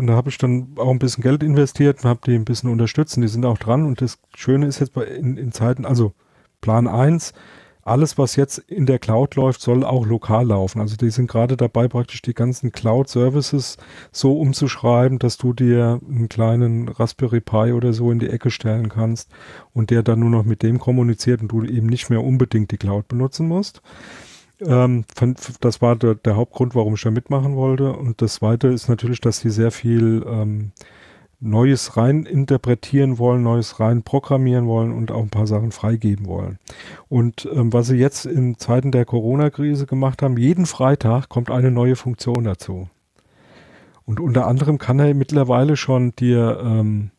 Und da habe ich dann auch ein bisschen Geld investiert und habe die ein bisschen unterstützt. Und die sind auch dran. Und das Schöne ist jetzt bei, in, in Zeiten, also Plan 1, alles, was jetzt in der Cloud läuft, soll auch lokal laufen. Also die sind gerade dabei, praktisch die ganzen Cloud-Services so umzuschreiben, dass du dir einen kleinen Raspberry Pi oder so in die Ecke stellen kannst und der dann nur noch mit dem kommuniziert und du eben nicht mehr unbedingt die Cloud benutzen musst. Ähm, das war der, der, Hauptgrund, warum ich da mitmachen wollte. Und das Zweite ist natürlich, dass sie sehr viel ähm, Neues rein interpretieren wollen, Neues rein programmieren wollen und auch ein paar Sachen freigeben wollen. Und ähm, was sie jetzt in Zeiten der Corona-Krise gemacht haben, jeden Freitag kommt eine neue Funktion dazu. Und unter anderem kann er mittlerweile schon dir ähm,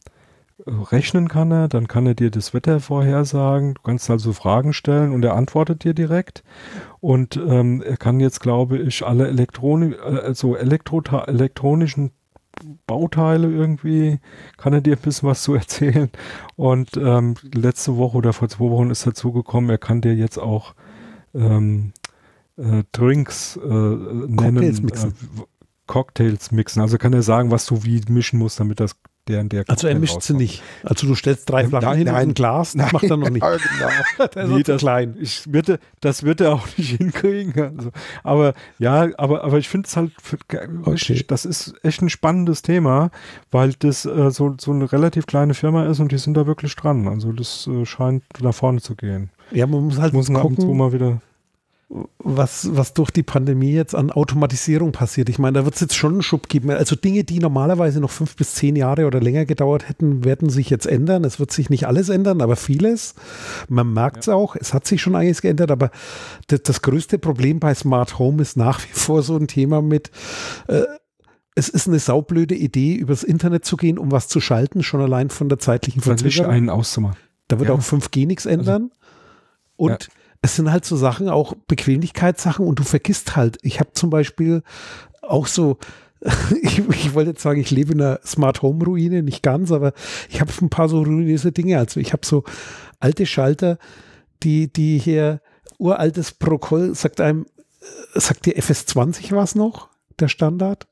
rechnen kann er, dann kann er dir das Wetter vorhersagen, du kannst also Fragen stellen und er antwortet dir direkt. Und ähm, er kann jetzt, glaube ich, alle Elektroni also Elektro elektronischen Bauteile irgendwie, kann er dir ein bisschen was zu erzählen. Und ähm, letzte Woche oder vor zwei Wochen ist dazu gekommen, er kann dir jetzt auch ähm, äh, Drinks äh, nennen. Cocktails mixen. Äh, Cocktails mixen. Also kann er sagen, was du wie mischen musst, damit das der der Also er mischt sie nicht. Also du stellst drei Flaschen nein, hin nein, ein Glas, das nein, macht er noch nicht. Genau. Ist Nee, das- klein. Ich würde, das wird er auch nicht hinkriegen. Also, aber ja, aber, aber ich finde es halt, Okay. das ist echt ein spannendes Thema, weil das äh, so, so eine relativ kleine Firma ist und die sind da wirklich dran. Also das äh, scheint nach vorne zu gehen. Ja, man muss halt Muss man ab und zu gucken, mal wieder. Was, was durch die Pandemie jetzt an Automatisierung passiert. Ich meine, da wird es jetzt schon einen Schub geben. Also Dinge, die normalerweise noch fünf bis zehn Jahre oder länger gedauert hätten, werden sich jetzt ändern. Es wird sich nicht alles ändern, aber vieles. Man merkt es auch, es hat sich schon einiges geändert, aber das, das größte Problem bei Smart Home ist nach wie vor so ein Thema mit, äh, es ist eine saublöde Idee, übers Internet zu gehen, um was zu schalten, schon allein von der zeitlichen Verzögerung. einen auszumachen. Da wird Ja. Also, auch 5G nichts ändern. und ja. Es sind halt so Sachen, auch Bequemlichkeitssachen und du vergisst halt. Ich habe zum Beispiel auch so, ich, ich wollte jetzt sagen, ich lebe in einer Smart Home Ruine, nicht ganz, aber ich habe ein paar so ruinöse Dinge. Also ich habe so alte Schalter, die, die hier uraltes Protokoll sagt einem, äh, sagt dir FS20 was noch? Der Standard?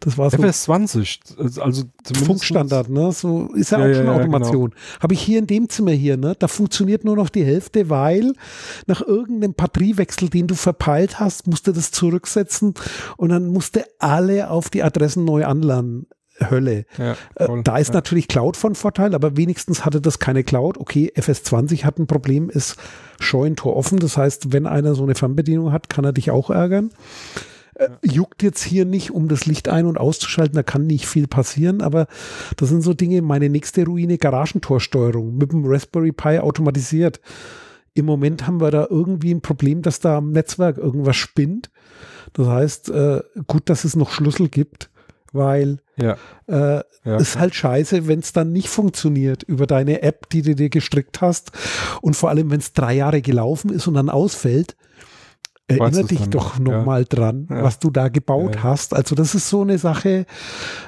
Das war so FS20, also zumindest Funkstandard, ne? So ist ja, Ja, auch schon ja, Automation. Habe ich hier in dem Zimmer hier, ne? Da funktioniert nur noch die Hälfte, weil nach irgendeinem Batteriewechsel, den du verpeilt hast, musste das zurücksetzen und dann musste alle auf die Adressen neu anladen. Hölle. Ja, Äh, voll. Da ist natürlich Cloud von Vorteil, aber wenigstens hatte das keine Cloud. Okay, FS20 hat ein Problem, ist Scheunentor offen. Das heißt, wenn einer so eine Fernbedienung hat, kann er dich auch ärgern. Äh, Juckt jetzt hier nicht, um das Licht ein- und auszuschalten, da kann nicht viel passieren, aber das sind so Dinge, meine nächste Ruine, Garagentorsteuerung mit dem Raspberry Pi automatisiert. Im Moment haben wir da irgendwie ein Problem, dass da am Netzwerk irgendwas spinnt. Das heißt, äh, gut, dass es noch Schlüssel gibt, weil Ja, äh, ja. ist halt scheiße, wenn es dann nicht funktioniert über deine App, die du dir gestrickt hast. Und vor allem, wenn es drei Jahre gelaufen ist und dann ausfällt, erinnere dich dann doch noch, ja. nochmal dran, Ja. was du da gebaut Ja. hast. Also das ist so eine Sache,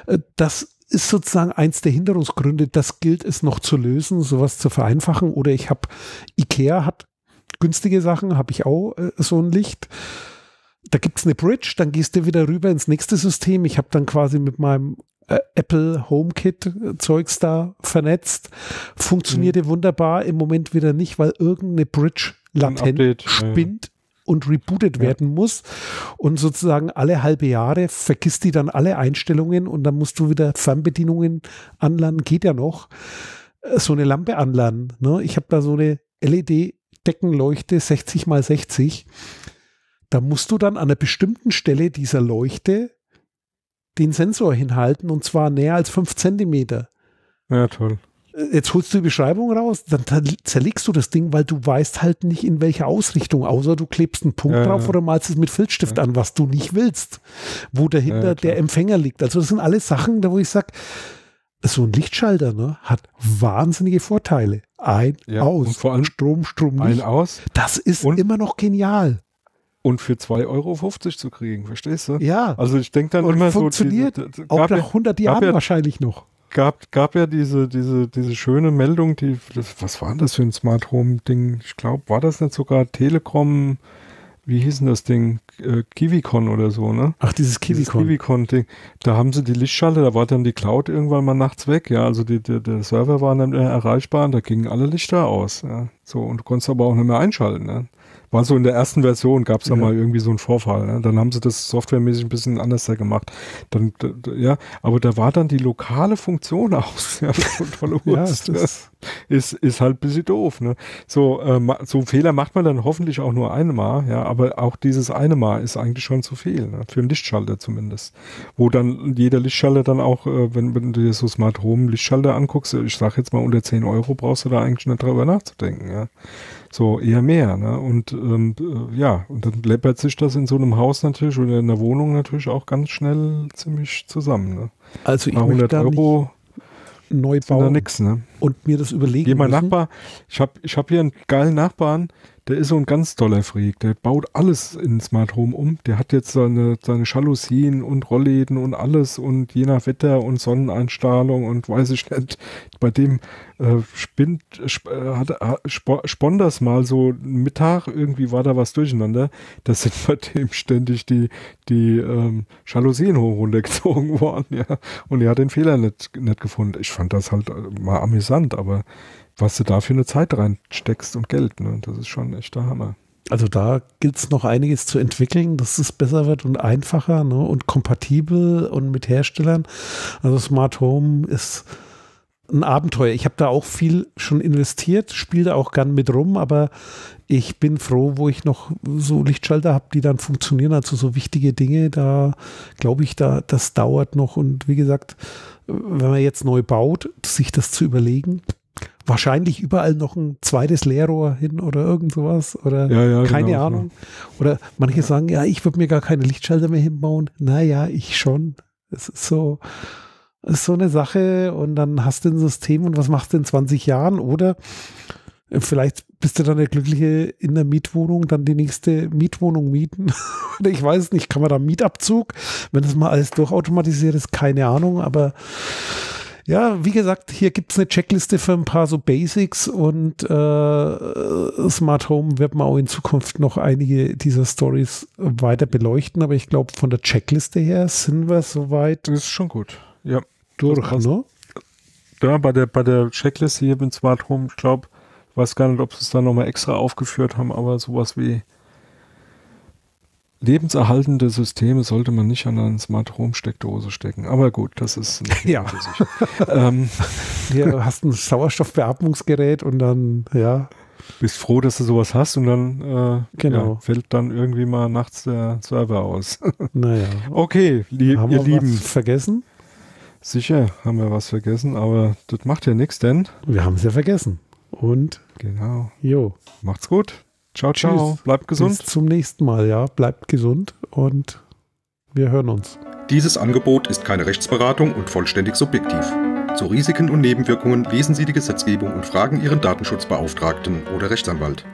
äh, das ist sozusagen eins der Hinderungsgründe. Das gilt es noch zu lösen, sowas zu vereinfachen. Oder ich habe, Ikea hat günstige Sachen, habe ich auch äh, so ein Licht da gibt es eine Bridge, dann gehst du wieder rüber ins nächste System. Ich habe dann quasi mit meinem äh, Apple HomeKit äh, Zeugs da vernetzt. Funktionierte wunderbar, im Moment wieder nicht, weil irgendeine Bridge latent Update, ja, ja. Und rebootet Ja. werden muss. Und sozusagen alle halbe Jahre vergisst die dann alle Einstellungen und dann musst du wieder Fernbedienungen anladen, geht ja noch. Äh, So eine Lampe anladen. Ne? Ich habe da so eine LED-Deckenleuchte 60 mal 60 da musst du dann an einer bestimmten Stelle dieser Leuchte den Sensor hinhalten und zwar näher als 5 Zentimeter. ja, toll. Jetzt holst du die Beschreibung raus, dann zer- zerlegst du das Ding, weil du weißt halt nicht in welche Ausrichtung, außer du klebst einen Punkt Ja, drauf ja. oder malst es mit Filzstift an, was du nicht willst, wo dahinter Ja, der Empfänger liegt. Also das sind alles Sachen, da wo ich sage, so ein Lichtschalter ne, hat wahnsinnige Vorteile. Ein, Ja, aus, und vor allem Strom, Strom Ein nicht. aus Das ist und- immer noch genial. und für 2,50 Euro zu kriegen, verstehst du? Ja. Also ich denke dann Und immer funktioniert so. diese- Auch nach ja, 100 gab Jahren ja- wahrscheinlich noch. Gab, gab ja diese, diese, diese schöne Meldung, die, das, was war denn das für ein Smart Home Ding? Ich glaube, war das nicht sogar Telekom, wie hieß denn das Ding? Äh, Kiwicon oder so, ne? Ach, dieses Dieses Kiwicon. Kiwicon-Ding. Da haben sie die Lichtschalter, da war dann die Cloud irgendwann mal nachts weg, ja. Also die, die, der Server war dann erreichbar und da gingen alle Lichter aus, ja. So, und du konntest aber auch nicht mehr einschalten, ne? War so in der ersten Version, gab es da Ja. mal irgendwie so einen Vorfall. Ne? Dann haben sie das softwaremäßig ein bisschen anders da gemacht. Dann, ja, aber da war dann die lokale Funktion aus. Ja, von, von Ja, das- ist, ist halt ein bisschen doof. Ne? So, äh, so einen Fehler macht man dann hoffentlich auch nur einmal, ja, aber auch dieses eine Mal ist eigentlich schon zu viel, ne? für einen Lichtschalter zumindest. Wo dann jeder Lichtschalter dann auch, äh, wenn, wenn du dir so Smart Home Lichtschalter anguckst, ich sag jetzt mal unter 10 Euro brauchst du da eigentlich nicht drüber nachzudenken, ja. So eher mehr, ne? Und ähm, äh, ja, und dann läppert sich das in so einem Haus natürlich oder in einer Wohnung natürlich auch ganz schnell ziemlich zusammen. Ne? Also ich möchte 100 da Euro nicht neu bauen nix, ne? und mir das überlegen Hier mein müssen. Nachbar, ich habe ich hab hier einen geilen Nachbarn, der ist so ein ganz toller Freak. Der baut alles in Smart Home um. Der hat jetzt seine, seine Jalousien und Rollläden und alles und je nach Wetter und Sonneneinstrahlung und weiß ich nicht. Bei dem äh, spinnt, sp äh, hat, sp spon das mal so Mittag, irgendwie war da was durcheinander. Da sind bei dem ständig die, die ähm, Jalousien hoch runtergezogen worden, ja. Und er hat den Fehler nicht, nicht gefunden. Ich fand das halt äh, mal amüsant, aber was du da für eine Zeit reinsteckst und Geld. Ne? Das ist schon echt der Hammer. Also da gilt es noch einiges zu entwickeln, dass es besser wird und einfacher ne? und kompatibel und mit Herstellern. Also Smart Home ist ein Abenteuer. Ich habe da auch viel schon investiert, spiele da auch gern mit rum, aber ich bin froh, wo ich noch so Lichtschalter habe, die dann funktionieren. Also so wichtige Dinge, da glaube ich, da das dauert noch. Und wie gesagt, wenn man jetzt neu baut, sich das zu überlegen, wahrscheinlich überall noch ein zweites Leerrohr hin oder irgend sowas oder ja, ja, keine genau, Ahnung. Ja. Oder manche sagen, ja, ich würde mir gar keine Lichtschalter mehr hinbauen. Naja, ich schon. Es ist so, ist so eine Sache und dann hast du ein System und was machst du in 20 Jahren oder vielleicht bist du dann der Glückliche in der Mietwohnung, dann die nächste Mietwohnung mieten. oder ich weiß nicht, kann man da Mietabzug, wenn das mal alles durchautomatisiert ist, keine Ahnung, aber ja, wie gesagt, hier gibt es eine Checkliste für ein paar so Basics und äh, Smart Home wird man auch in Zukunft noch einige dieser Stories weiter beleuchten, aber ich glaube, von der Checkliste her sind wir soweit. Das ist schon gut. Ja. Durch, ne? Ja, bei der, bei der Checkliste hier mit Smart Home, ich glaube, ich weiß gar nicht, ob sie es da nochmal extra aufgeführt haben, aber sowas wie lebenserhaltende Systeme sollte man nicht an eine Smart Home Steckdose stecken. Aber gut, das ist ja. ähm. Hier hast ein Sauerstoffbeatmungsgerät und dann, ja. Bist froh, dass du sowas hast und dann äh, genau. ja, fällt dann irgendwie mal nachts der Server aus. naja. Okay, li haben ihr wir Lieben. Was vergessen? Sicher haben wir was vergessen, aber das macht ja nichts, denn wir haben es ja vergessen. Und genau. Jo. Macht's gut. Ciao, ciao. Tschüss. Bleibt gesund. Bis zum nächsten Mal, ja. Bleibt gesund und wir hören uns. Dieses Angebot ist keine Rechtsberatung und vollständig subjektiv. Zu Risiken und Nebenwirkungen lesen Sie die Gesetzgebung und fragen Ihren Datenschutzbeauftragten oder Rechtsanwalt.